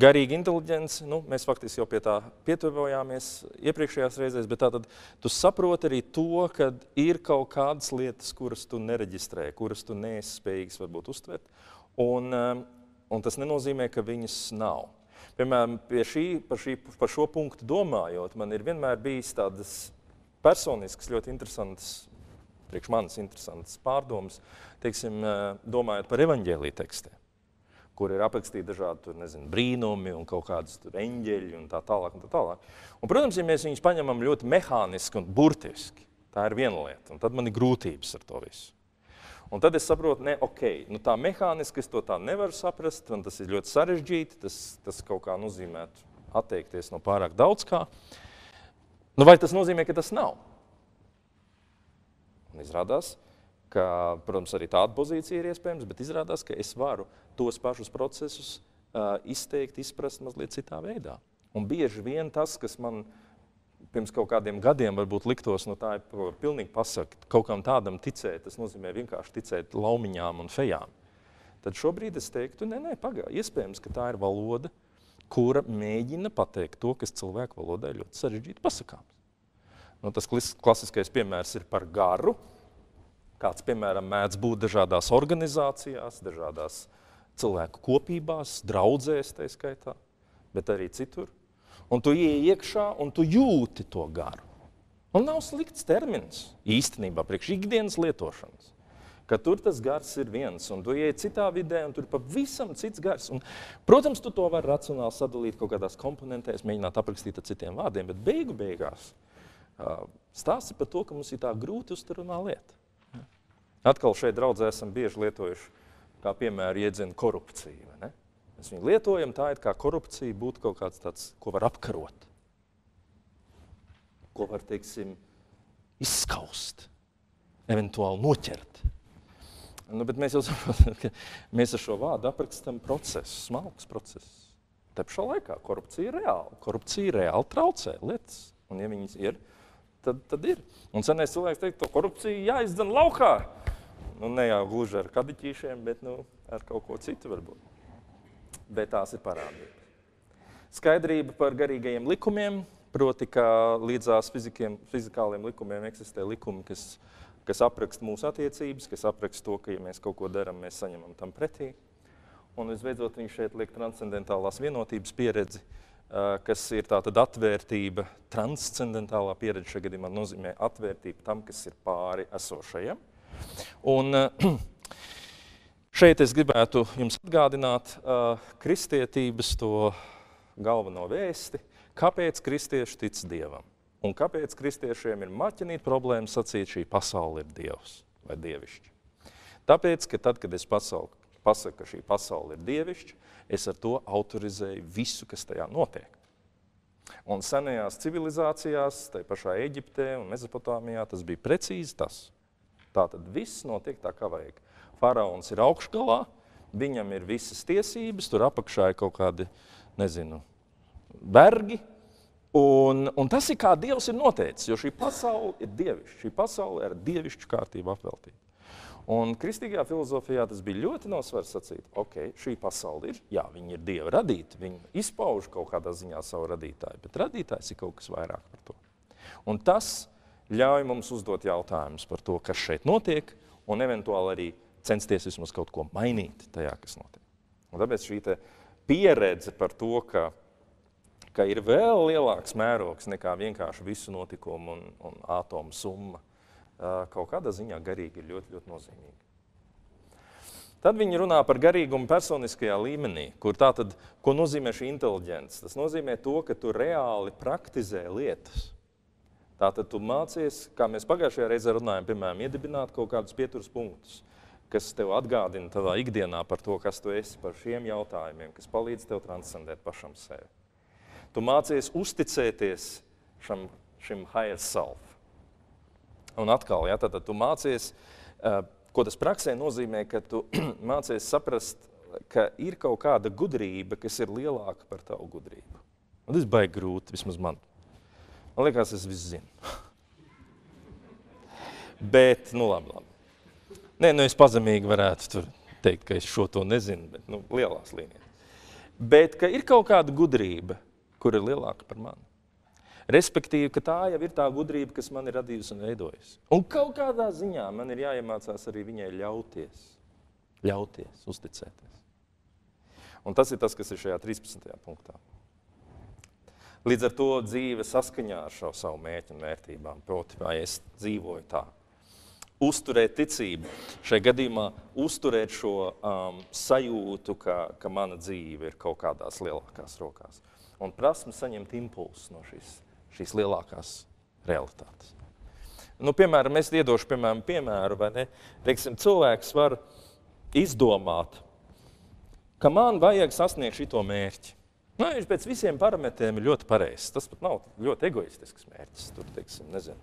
Garīga inteligence, nu, mēs faktiski jau pie tā pietuvojāmies iepriekšējās reizēs, bet tātad tu saproti arī to, ka ir kaut kādas lietas, kuras tu nereģistrē, kuras tu neesi spējīgs varbūt uztvert, un, um, un tas nenozīmē, ka viņas nav. Piemēram, šī, par, šī, par šo punktu domājot, man ir vienmēr bijis tādas personiskas, ļoti interesantas, priekš manis interesantas pārdomas, teiksim, uh, domājot par evaņģēlī tekstiem kur ir aprakstīti dažādi tur, nezinu, brīnumi un kaut kādas eņģeļi un tā tālāk. Un tā tālāk. Un, protams, ja mēs viņus paņemam ļoti mehāniski un burtiski, tā ir viena lieta. Un tad man ir grūtības ar to visu. Un tad es saprotu, ne, ok, nu tā mehāniski es to tā nevaru saprast, un tas ir ļoti sarežģīti, tas, tas kaut kā nozīmētu atteikties no pārāk daudz kā. Nu, vai tas nozīmē, ka tas nav? Un izrādās, ka, protams, arī tāda pozīcija ir iespējams, bet izrādās, ka es varu tos pašus procesus uh, izteikt, izprast mazliet citā veidā. Un bieži vien tas, kas man pirms kaut kādiem gadiem varbūt liktos, no tā ir pilnīgi pasaka, kaut kam tādam ticēt, tas nozīmē vienkārši ticēt laumiņām un fejām. Tad šobrīd es teiktu, nē, nē, pagā, iespējams, ka tā ir valoda, kura mēģina pateikt to, kas cilvēku valodā ir ļoti sarežģīti pasakāms. Nu, tas klasiskais piemērs ir par garu. Kāds, piemēram, mēdz būt dažādās organizācijās, dažādās cilvēku kopībās, draudzēs, tā skaitā, bet arī citur. Un tu ienāc iekšā un tu jūti to garu. Un nav slikts termins īstenībā, priekš ikdienas lietošanas ka tur tas gars ir viens, un tu ienāc citā vidē, un tur ir pavisam cits gars. Un, protams, tu to vari racionāli sadalīt kaut kādās komponentēs, mēģināt aprakstīt ar citiem vārdiem, bet beigu beigās stāsti par to, ka mums ir tā grūti uzturama lieta. Atkal šeit draudzē esam bieži lietojuši kā piemēru iedzinu korupciju. Mēs viņu lietojam tā, it kā korupcija būtu kaut kāds tāds, ko var apkarot, ko var, teiksim, izskaust, eventuāli noķert. Nu, bet mēs jau saprotam, ka mēs ar šo vārdu aprakstam procesu, smalks process. Te pašā laikā korupcija ir reāla. Korupcija reāli traucē lietas. Un, ja viņas ir, tad, tad ir. Un senais cilvēks teikt, ka korupcija jāizdzen laukā. Nu, ne jau gluži ar kadiķīšiem, bet nu, ar kaut ko citu varbūt. Bet tās ir parādības. Skaidrība par garīgajiem likumiem, proti, ka līdzās fizikiem, fizikāliem likumiem eksistē likumi, kas kas apraksta mūsu attiecības, kas apraksta to, ka, ja mēs kaut ko darām, mēs saņemam tam pretī. Un visbeidzot, viņš šeit liek transcendentālās vienotības pieredzi, kas ir tāda atvērtība, transcendentālā pieredze šajā gadījumā nozīmē atvērtību tam, kas ir pāri esošajam. Un, <clears throat> šeit es gribētu jums atgādināt kristietības to galveno vēsti, kāpēc kristieši tic Dievam. Un kāpēc kristiešiem ir maķinīt problēma sacīt, šī pasaule ir dievs vai dievišķi? Tāpēc, ka tad, kad es pasauli, pasaku, ka šī pasaule ir dievišķi, es ar to autorizēju visu, kas tajā notiek. Un senajās civilizācijās, tai pašā Eģiptē un Mezopotāmijā, tas bija precīzi tas. Tā tad viss notiek tā, kā vajag. Faraons ir augšgalā, viņam ir visas tiesības, tur apakšā ir kaut kādi, nezinu, vergi, Un, un tas ir kā Dievs ir noteicis, jo šī pasaule ir dievišķa. Šī pasaule ir ar dievišķu kārtību apveltīta. Un kristīgajā filozofijā tas bija ļoti nosvērts sacīt, ok, šī pasaule ir, jā, viņi ir dieva radīti, viņi izpauž kaut kādā ziņā savu radītāju, bet radītājs ir kaut kas vairāk par to. Un tas ļauj mums uzdot jautājumus par to, kas šeit notiek, un eventuāli arī censties vismaz kaut ko mainīt tajā, kas notiek. Un tāpēc šī pieredze par to, ka ka ir vēl lielāks mērogs nekā vienkārši visu notikumu un, un atomu summa. Kaut kādā ziņā garīgi ir ļoti, ļoti nozīmīgi. Tad viņi runā par garīgumu personiskajā līmenī, kur tā tad, ko nozīmē šī inteliģence? Tas nozīmē to, ka tu reāli praktizē lietas. Tātad tu mācies, kā mēs pagājušajā reizē runājām, piemēram, iedibināt kaut kādus pieturas punktus, kas tev atgādina tavā ikdienā par to, kas tu esi, par šiem jautājumiem, kas palīdz tev transcendēt pašam sevi. Tu mācies uzticēties šam, šim higher self. Un atkal, ja, tad, tu mācies, uh, ko tas praksē nozīmē, ka tu <clears throat> mācies saprast, ka ir kaut kāda gudrība, kas ir lielāka par tavu gudrību. Un tas baigi grūti, vismaz man. Man liekas, es visu zinu. Bet, nu labi, labi. Nē, nu es pazemīgi varētu teikt, ka es šo to nezinu, bet nu, lielās līnijās. Bet ka ir kaut kāda gudrība, kur ir lielāka par mani. Respektīvi, ka tā jau ir tā gudrība, kas man ir radījusi un veidojusi. Un kaut kādā ziņā man ir jāiemācās arī viņai ļauties, ļauties, uzticēties. Un tas ir tas, kas ir šajā 13. punktā. Līdz ar to dzīve saskaņā ar šo savu mērķu un vērtībām, proti, vai es dzīvoju tā. Uzturēt ticību, šajā gadījumā uzturēt šo um, sajūtu, ka, ka mana dzīve ir kaut kādās lielākās rokās un prasme saņemt impulsu no šīs, šīs lielākās realitātes. Nu, piemēram, es iedošu piemēram, piemēru, vai ne? Teiksim, cilvēks var izdomāt, ka man vajag sasniegt šo mērķi. Nu, viņš pēc visiem parametriem ir ļoti pareizs. Tas pat nav ļoti egoistisks mērķis. Tur, teiksim, nezinu,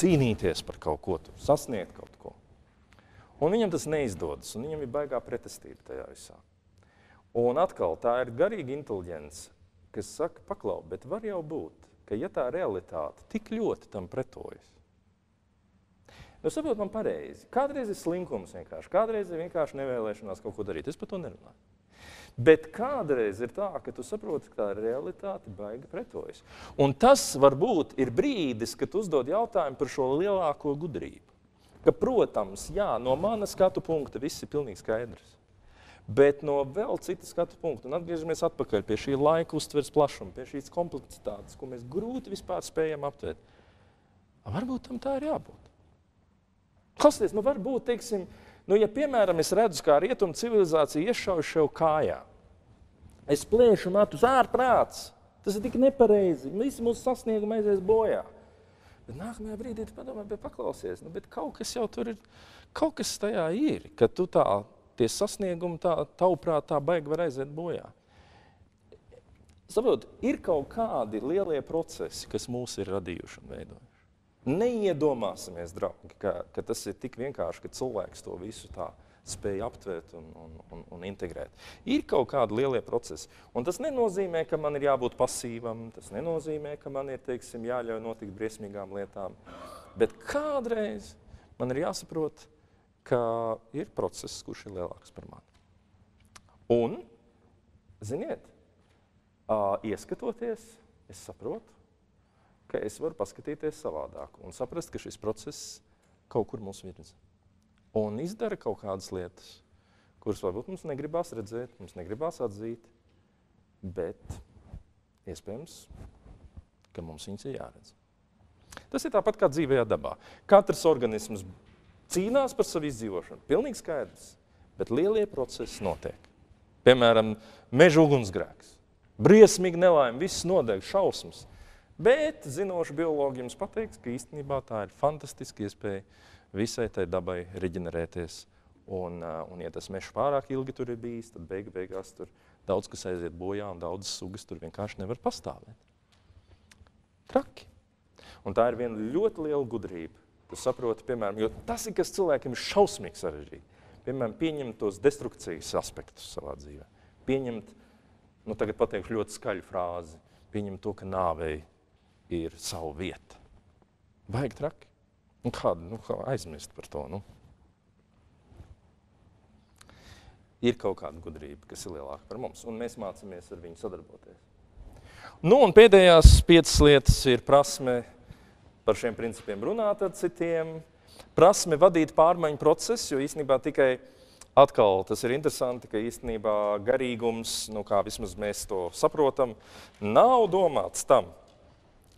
cīnīties par kaut ko, tur, sasniegt kaut ko. Un viņam tas neizdodas, un viņam ir baigā pretestība tajā visā. Un atkal tā ir garīga inteliģence, kas saka, paklau, bet var jau būt, ka ja tā realitāte tik ļoti tam pretojas, Nu, saprot, man pareizi. Kādreiz ir slinkums vienkārši, kādreiz ir vienkārši nevēlēšanās kaut ko darīt. Es par to nerunāju. Bet kādreiz ir tā, ka tu saproti, ka tā realitāte baigi pretojas. Un tas varbūt ir brīdis, kad uzdod jautājumu par šo lielāko gudrību. Ka, protams, jā, no manas skatu punkta viss ir pilnīgi skaidrs. Bet no vēl citas skatu punkta, un atgriežamies atpakaļ pie šī laika uztveres plašuma, pie šīs kompleksitātes, ko mēs grūti vispār spējam aptvert. Varbūt tam tā ir jābūt. Klausies, nu varbūt, teiksim, nu, ja piemēram es redzu, kā rietumu civilizācija iešauj sev kājā, es plēšu matus ārprāts, tas ir tik nepareizi, visi mūsu sasniegumi aizies bojā. Bet nākamajā brīdī tu padomā, bet paklausies, nu, bet kaut kas jau tur ir, kaut kas tajā ir, ka tu tā, tie sasniegumi tā, tavuprāt tā baigi var aiziet bojā. Saprot, ir kaut kādi lielie procesi, kas mūs ir radījuši un veidojuši. Neiedomāsimies, draugi, ka, ka tas ir tik vienkārši, ka cilvēks to visu tā spēj aptvert un, un, un, un integrēt. Ir kaut kādi lielie procesi. Un tas nenozīmē, ka man ir jābūt pasīvam, tas nenozīmē, ka man ir teiksim, jāļauj notikt briesmīgām lietām. Bet kādreiz man ir jāsaprot, ka ir process, kurš ir lielāks par mani. Un, ziniet, ieskatoties, es saprotu, ka es varu paskatīties savādāk un saprast, ka šis process kaut kur mūs virza. Un izdara kaut kādas lietas, kuras varbūt mums negribās redzēt, mums negribās atzīt, bet iespējams, ka mums viņas ir jāredz. Tas ir tāpat kā dzīvajā dabā. Katrs organisms cīnās par savu izdzīvošanu, pilnīgi skaidrs, bet lielie procesi notiek. Piemēram, meža ugunsgrēks, briesmīgi nelaime, viss nodeg, šausmas. Bet zinoši biologi jums pateiks, ka īstenībā tā ir fantastiska iespēja visai tai dabai reģenerēties. Un, un ja tas mežs pārāk ilgi tur ir bijis, tad beigu, beigās tur daudz kas aiziet bojā un daudzas sugas tur vienkārši nevar pastāvēt. Traki. Un tā ir viena ļoti liela gudrība. Tu saproti, piemēram, jo tas ir, kas cilvēkiem šausmīgi sarežģīti. Piemēram, pieņemt tos destrukcijas aspektus savā dzīvē. Pieņemt, nu tagad pateikšu ļoti skaļu frāzi, pieņemt to, ka nāvei ir sava vieta. Baigi traki. Nu, kādu nu, kā aizmirst par to? Nu? Ir kaut kāda gudrība, kas ir lielāka par mums, un mēs mācāmies ar viņu sadarboties. Nu, un pēdējās piecas lietas ir prasme par šiem principiem runāt ar citiem, prasme vadīt pārmaiņu procesu, jo īstenībā tikai atkal tas ir interesanti, ka īstenībā garīgums, nu, kā vismaz mēs to saprotam, nav domāts tam,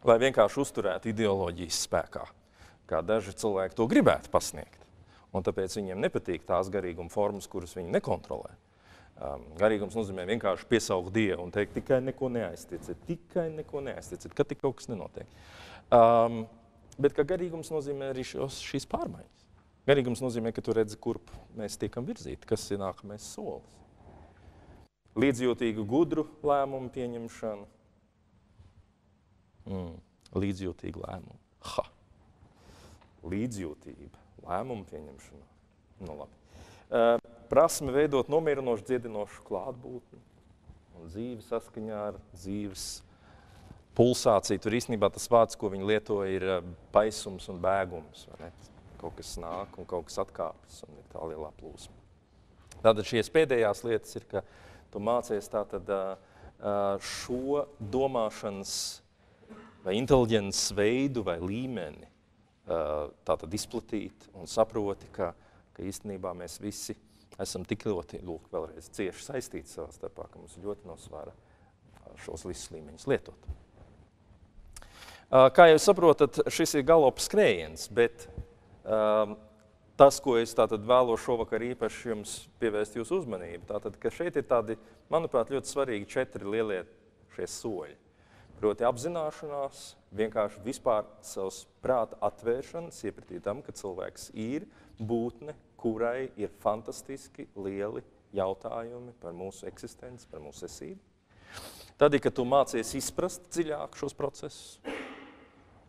lai vienkārši uzturētu ideoloģijas spēkā, kā daži cilvēki to gribētu pasniegt. Un tāpēc viņiem nepatīk tās garīguma formas, kuras viņi nekontrolē. Um, garīgums nozīmē vienkārši piesaukt Dievu un teikt, tikai neko neaizticiet, tikai neko neaizticiet, ka tik kaut kas nenotiek. Um, bet ka garīgums nozīmē arī šos, šīs pārmaiņas. Garīgums nozīmē, ka tu redzi, kurp mēs tiekam virzīti, kas ir nākamais solis. Līdzjūtīgu, gudru lēmumu pieņemšanu, Mm, līdzjūtīgu lēmumu. Ha. Līdzjūtība, lēmumu pieņemšana. Nu, labi. prasme veidot nomierinošu, dziedinošu klātbūtni un dzīvi saskaņā ar dzīves pulsāciju. Tur īstenībā tas vārds, ko viņi lieto, ir baisums un bēgums. Kaut kas nāk un kaut kas atkāpjas un ir tā lielā plūsma. Tātad šīs pēdējās lietas ir, ka tu mācies tātad šo domāšanas vai inteliģences veidu vai līmeni tātad izplatīt un saproti, ka, ka īstenībā mēs visi esam tik ļoti, lūk, vēlreiz cieši saistīti savā starpā, ka mums ļoti nosvara šos visus līmeņus lietot. Kā jūs saprotat, šis ir galopa skrējiens, bet um, tas, ko es tātad vēlos šovakar īpaši jums pievērst jūsu uzmanību, tātad, ka šeit ir tādi, manuprāt, ļoti svarīgi četri lielie šie soļi. Proti apzināšanās, vienkārši vispār savas prāta atvēršanas, iepratīt tam, ka cilvēks ir būtne, kurai ir fantastiski lieli jautājumi par mūsu eksistenci, par mūsu esību. Tad, kad tu mācies izprast dziļāk šos procesus,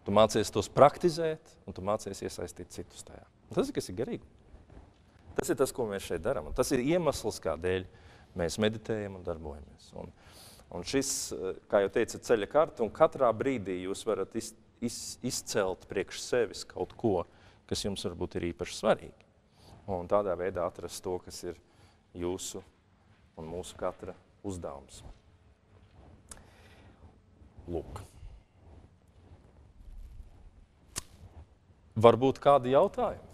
tu mācies tos praktizēt un tu mācies iesaistīt citus tajā. Un tas ir kas ir garīgi. Tas ir tas, ko mēs šeit darām. Tas ir iemesls, kādēļ mēs meditējam un darbojamies. Un, Un šis, eh, kā jau teicu, ceļa karte, un katrā brīdī jūs varat iz, iz, izcelt priekš sevis kaut ko, kas jums varbūt ir īpaši svarīgi. Un tādā veidā atrast to, kas ir jūsu un mūsu katra uzdevums. Lūk. Varbūt kādi jautājumi?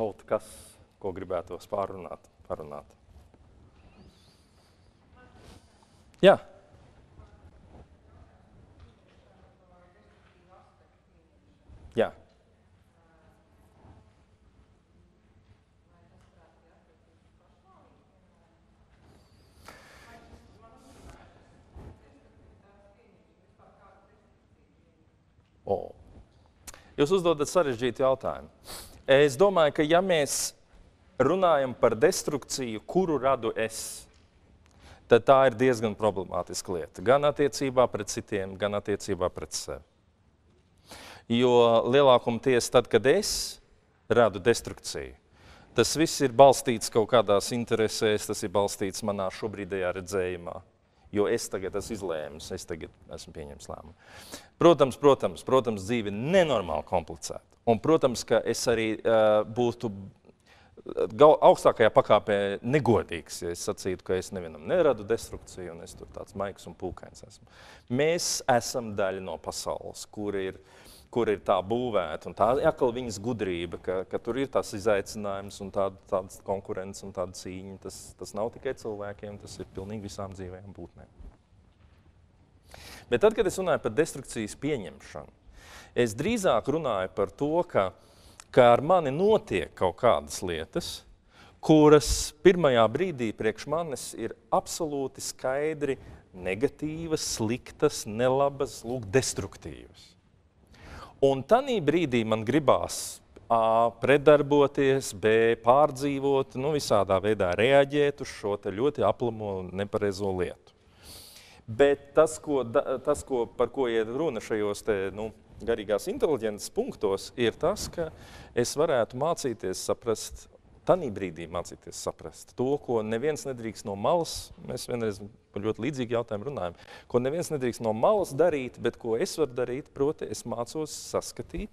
Kaut kas, ko gribētos pārunāt. pārunāt. Jā. Jā. O. Jūs uzdodat sarežģītu jautājumu. Es domāju, ka ja mēs runājam par destrukciju, kuru radu es, tad tā ir diezgan problemātiska lieta. Gan attiecībā pret citiem, gan attiecībā pret sevi. Jo lielākuma tiesa tad, kad es radu destrukciju, tas viss ir balstīts kaut kādās interesēs, tas ir balstīts manā šobrīdējā redzējumā. Jo es tagad esmu izlēmis, es tagad esmu pieņēmis lēmumu. Protams, protams, protams, dzīve ir nenormāli komplicēta. Un, protams, ka es arī uh, būtu augstākajā pakāpē negodīgs, ja es sacītu, ka es nevienam neradu destrukciju un es tur tāds maigs un pūkains esmu. Mēs esam daļa no pasaules, kur ir, kur ir tā būvēta un tā atkal viņas gudrība, ka, ka tur ir tās izaicinājums un tāda, tādas konkurences un tāda cīņa. Tas, tas nav tikai cilvēkiem, tas ir pilnīgi visām dzīvējām būtnēm. Bet tad, kad es runāju par destrukcijas pieņemšanu, es drīzāk runāju par to, ka ka ar mani notiek kaut kādas lietas, kuras pirmajā brīdī priekš manis ir absolūti skaidri negatīvas, sliktas, nelabas, lūk, destruktīvas. Un tajā brīdī man gribās A, pretdarboties, B, pārdzīvot, nu, visādā veidā reaģēt uz šo ļoti aplamo un nepareizo lietu. Bet tas, ko, tas ko, par ko ir runa šajos te, nu, garīgās inteliģences punktos, ir tas, ka es varētu mācīties saprast, tanī brīdī mācīties saprast to, ko neviens nedrīkst no malas, mēs vienreiz par ļoti līdzīgu jautājumu runājam, ko neviens nedrīkst no malas darīt, bet ko es varu darīt, proti es mācos saskatīt.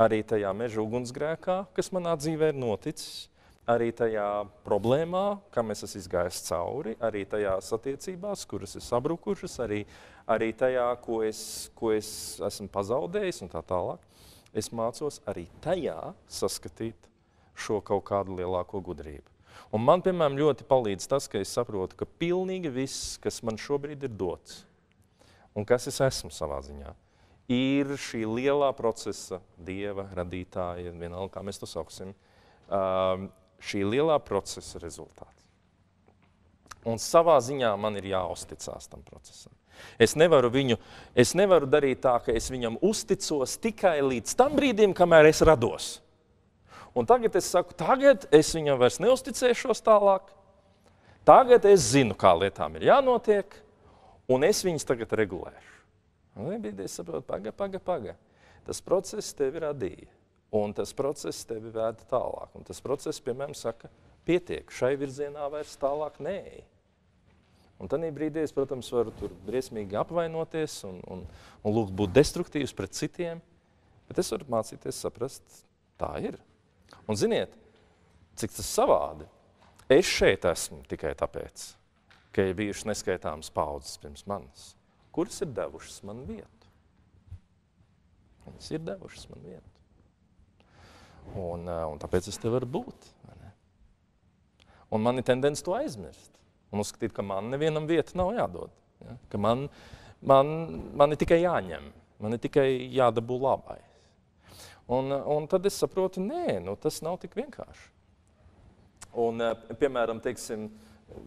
Arī tajā meža ugunsgrēkā, kas manā dzīvē ir noticis, arī tajā problēmā, kam es esmu izgājis cauri, arī tajās attiecībās, kuras ir sabrukušas, arī, arī tajā, ko es, ko es esmu pazaudējis un tā tālāk. Es mācos arī tajā saskatīt šo kaut kādu lielāko gudrību. Un man, piemēram, ļoti palīdz tas, ka es saprotu, ka pilnīgi viss, kas man šobrīd ir dots, un kas es esmu savā ziņā, ir šī lielā procesa, dieva radītāja, vienalga, kā mēs to sauksim, um, šī lielā procesa rezultāts. Un savā ziņā man ir jāuzticas tam procesam. Es nevaru viņu, es nevaru darīt tā, ka es viņam uzticos tikai līdz tam brīdim, kamēr es rados. Un tagad es saku, tagad es viņam vairs neusticēšos tālāk. Tagad es zinu, kā lietām ir jānotiek, un es viņus tagad regulēšu. Un brīdī es saprotu, paga, paga, paga. Tas process tevi radīja. Un tas process tevi vēda tālāk. Un tas process, piemēram, saka, pietiek, šai virzienā vairs tālāk nē. Un tad brīdī es, protams, varu tur briesmīgi apvainoties un, un, un lūgt būt destruktīvs pret citiem, bet es varu mācīties saprast, tā ir. Un ziniet, cik tas savādi. Es šeit esmu tikai tāpēc, ka ir bijušas neskaitāmas paudzes pirms manis, kuras ir devušas man vietu. Viņas ir devušas man vietu. Un, eh, un tāpēc es te varu būt. Un man ir tendence to aizmirst. Un uzskatīt, ka man nevienam vieta nav jādod. Ja? Ka man, man, man ir tikai jāņem, man ir tikai jādabū labais. Un, un tad es saprotu, nē, nu, tas nav tik vienkārši. Un, eh, piemēram, teiksim,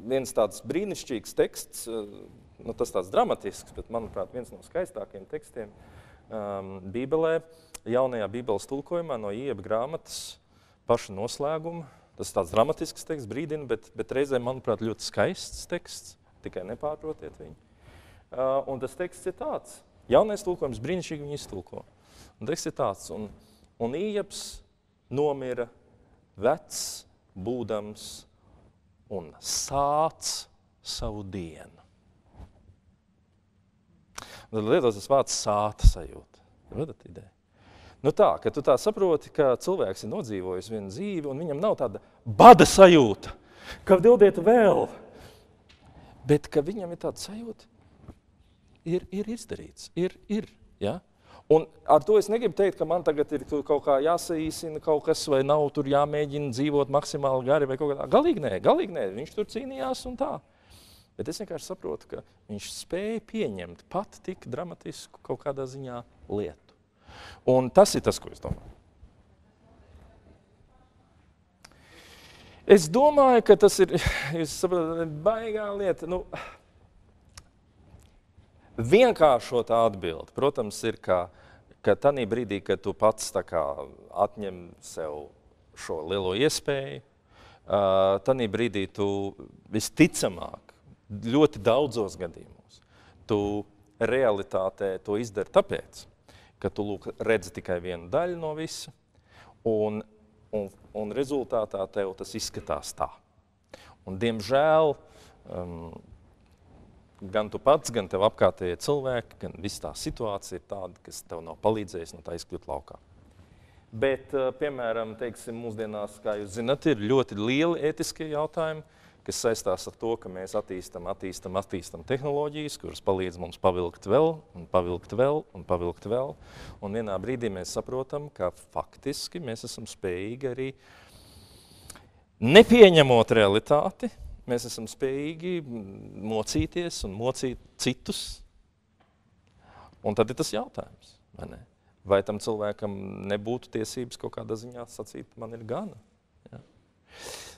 viens tāds brīnišķīgs teksts, eh, nu, tas tāds dramatisks, bet, manuprāt, viens no skaistākajiem tekstiem um, Bībelē, jaunajā Bībeles tulkojumā no Ieba grāmatas paša noslēguma. Tas ir tāds dramatisks teksts, brīdina, bet, bet reizē, manuprāt, ļoti skaists teksts. Tikai nepārprotiet viņu. Uh, un tas teksts ir tāds. Jaunais tulkojums brīnišķīgi viņu iztulko. Un teksts ir tāds. Un, un Ieps nomira vecs, būdams un sāc savu dienu. Tad lietos tas vārds sāta sajūta. Vadat ideja? Nu tā, ka tu tā saproti, ka cilvēks ir nodzīvojis vienu dzīvi, un viņam nav tāda bada sajūta, ka dildiet vēl. Bet ka viņam ir tāda sajūta, ir, ir izdarīts, ir, ir. Ja? Un ar to es negribu teikt, ka man tagad ir kaut kā jāsaīsina kaut kas, vai nav tur jāmēģina dzīvot maksimāli gari vai kaut kā tā. Galīgi nē, galīgi nē, viņš tur cīnījās un tā. Bet es vienkārši saprotu, ka viņš spēja pieņemt pat tik dramatisku kaut kādā ziņā lietu. Un tas ir tas, ko es domāju. Es domāju, ka tas ir <laughs> saprotat, baigā lieta. Nu, Vienkāršotā atbilde, protams, ir, ka, ka tajā brīdī, kad tu pats kā, atņem sev šo lielo iespēju, uh, tajā brīdī tu visticamāk, ļoti daudzos gadījumos, tu realitātē to izdari tāpēc, ka tu lūk, redzi tikai vienu daļu no visa, un, un, un rezultātā tev tas izskatās tā. Un, diemžēl um, gan tu pats, gan tev apkārtējie cilvēki, gan viss tā situācija ir tāda, kas tev nav palīdzējusi no tā izkļūt laukā. Bet, eh, piemēram, teiksim, mūsdienās, kā jūs zinat, ir ļoti lieli ētiskie jautājumi, kas saistās ar to, ka mēs attīstam, attīstam, attīstam tehnoloģijas, kuras palīdz mums pavilkt vēl, un pavilkt vēl, un pavilkt vēl. Un vienā brīdī mēs saprotam, ka faktiski mēs esam spējīgi arī nepieņemot realitāti, mēs esam spējīgi mocīties un mocīt citus. Un tad ir tas jautājums, vai, ne? vai tam cilvēkam nebūtu tiesības kaut kādā ziņā sacīt, man ir gana. Ja?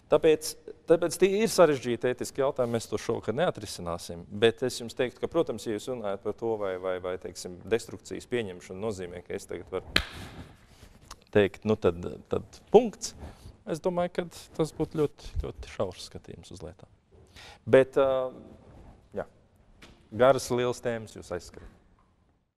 Tāpēc, tāpēc tie ir sarežģīti ētiski jautājumi, mēs to šovakar neatrisināsim. Bet es jums teiktu, ka, protams, ja jūs runājat par to, vai, vai, vai teiksim, destrukcijas pieņemšana nozīmē, ka es tagad varu teikt, nu tad, tad punkts. Es domāju, ka tas būtu ļoti, ļoti šaurs skatījums uz lietām. Bet, uh, jā, garas, liels tēmas jūs aizskatāt.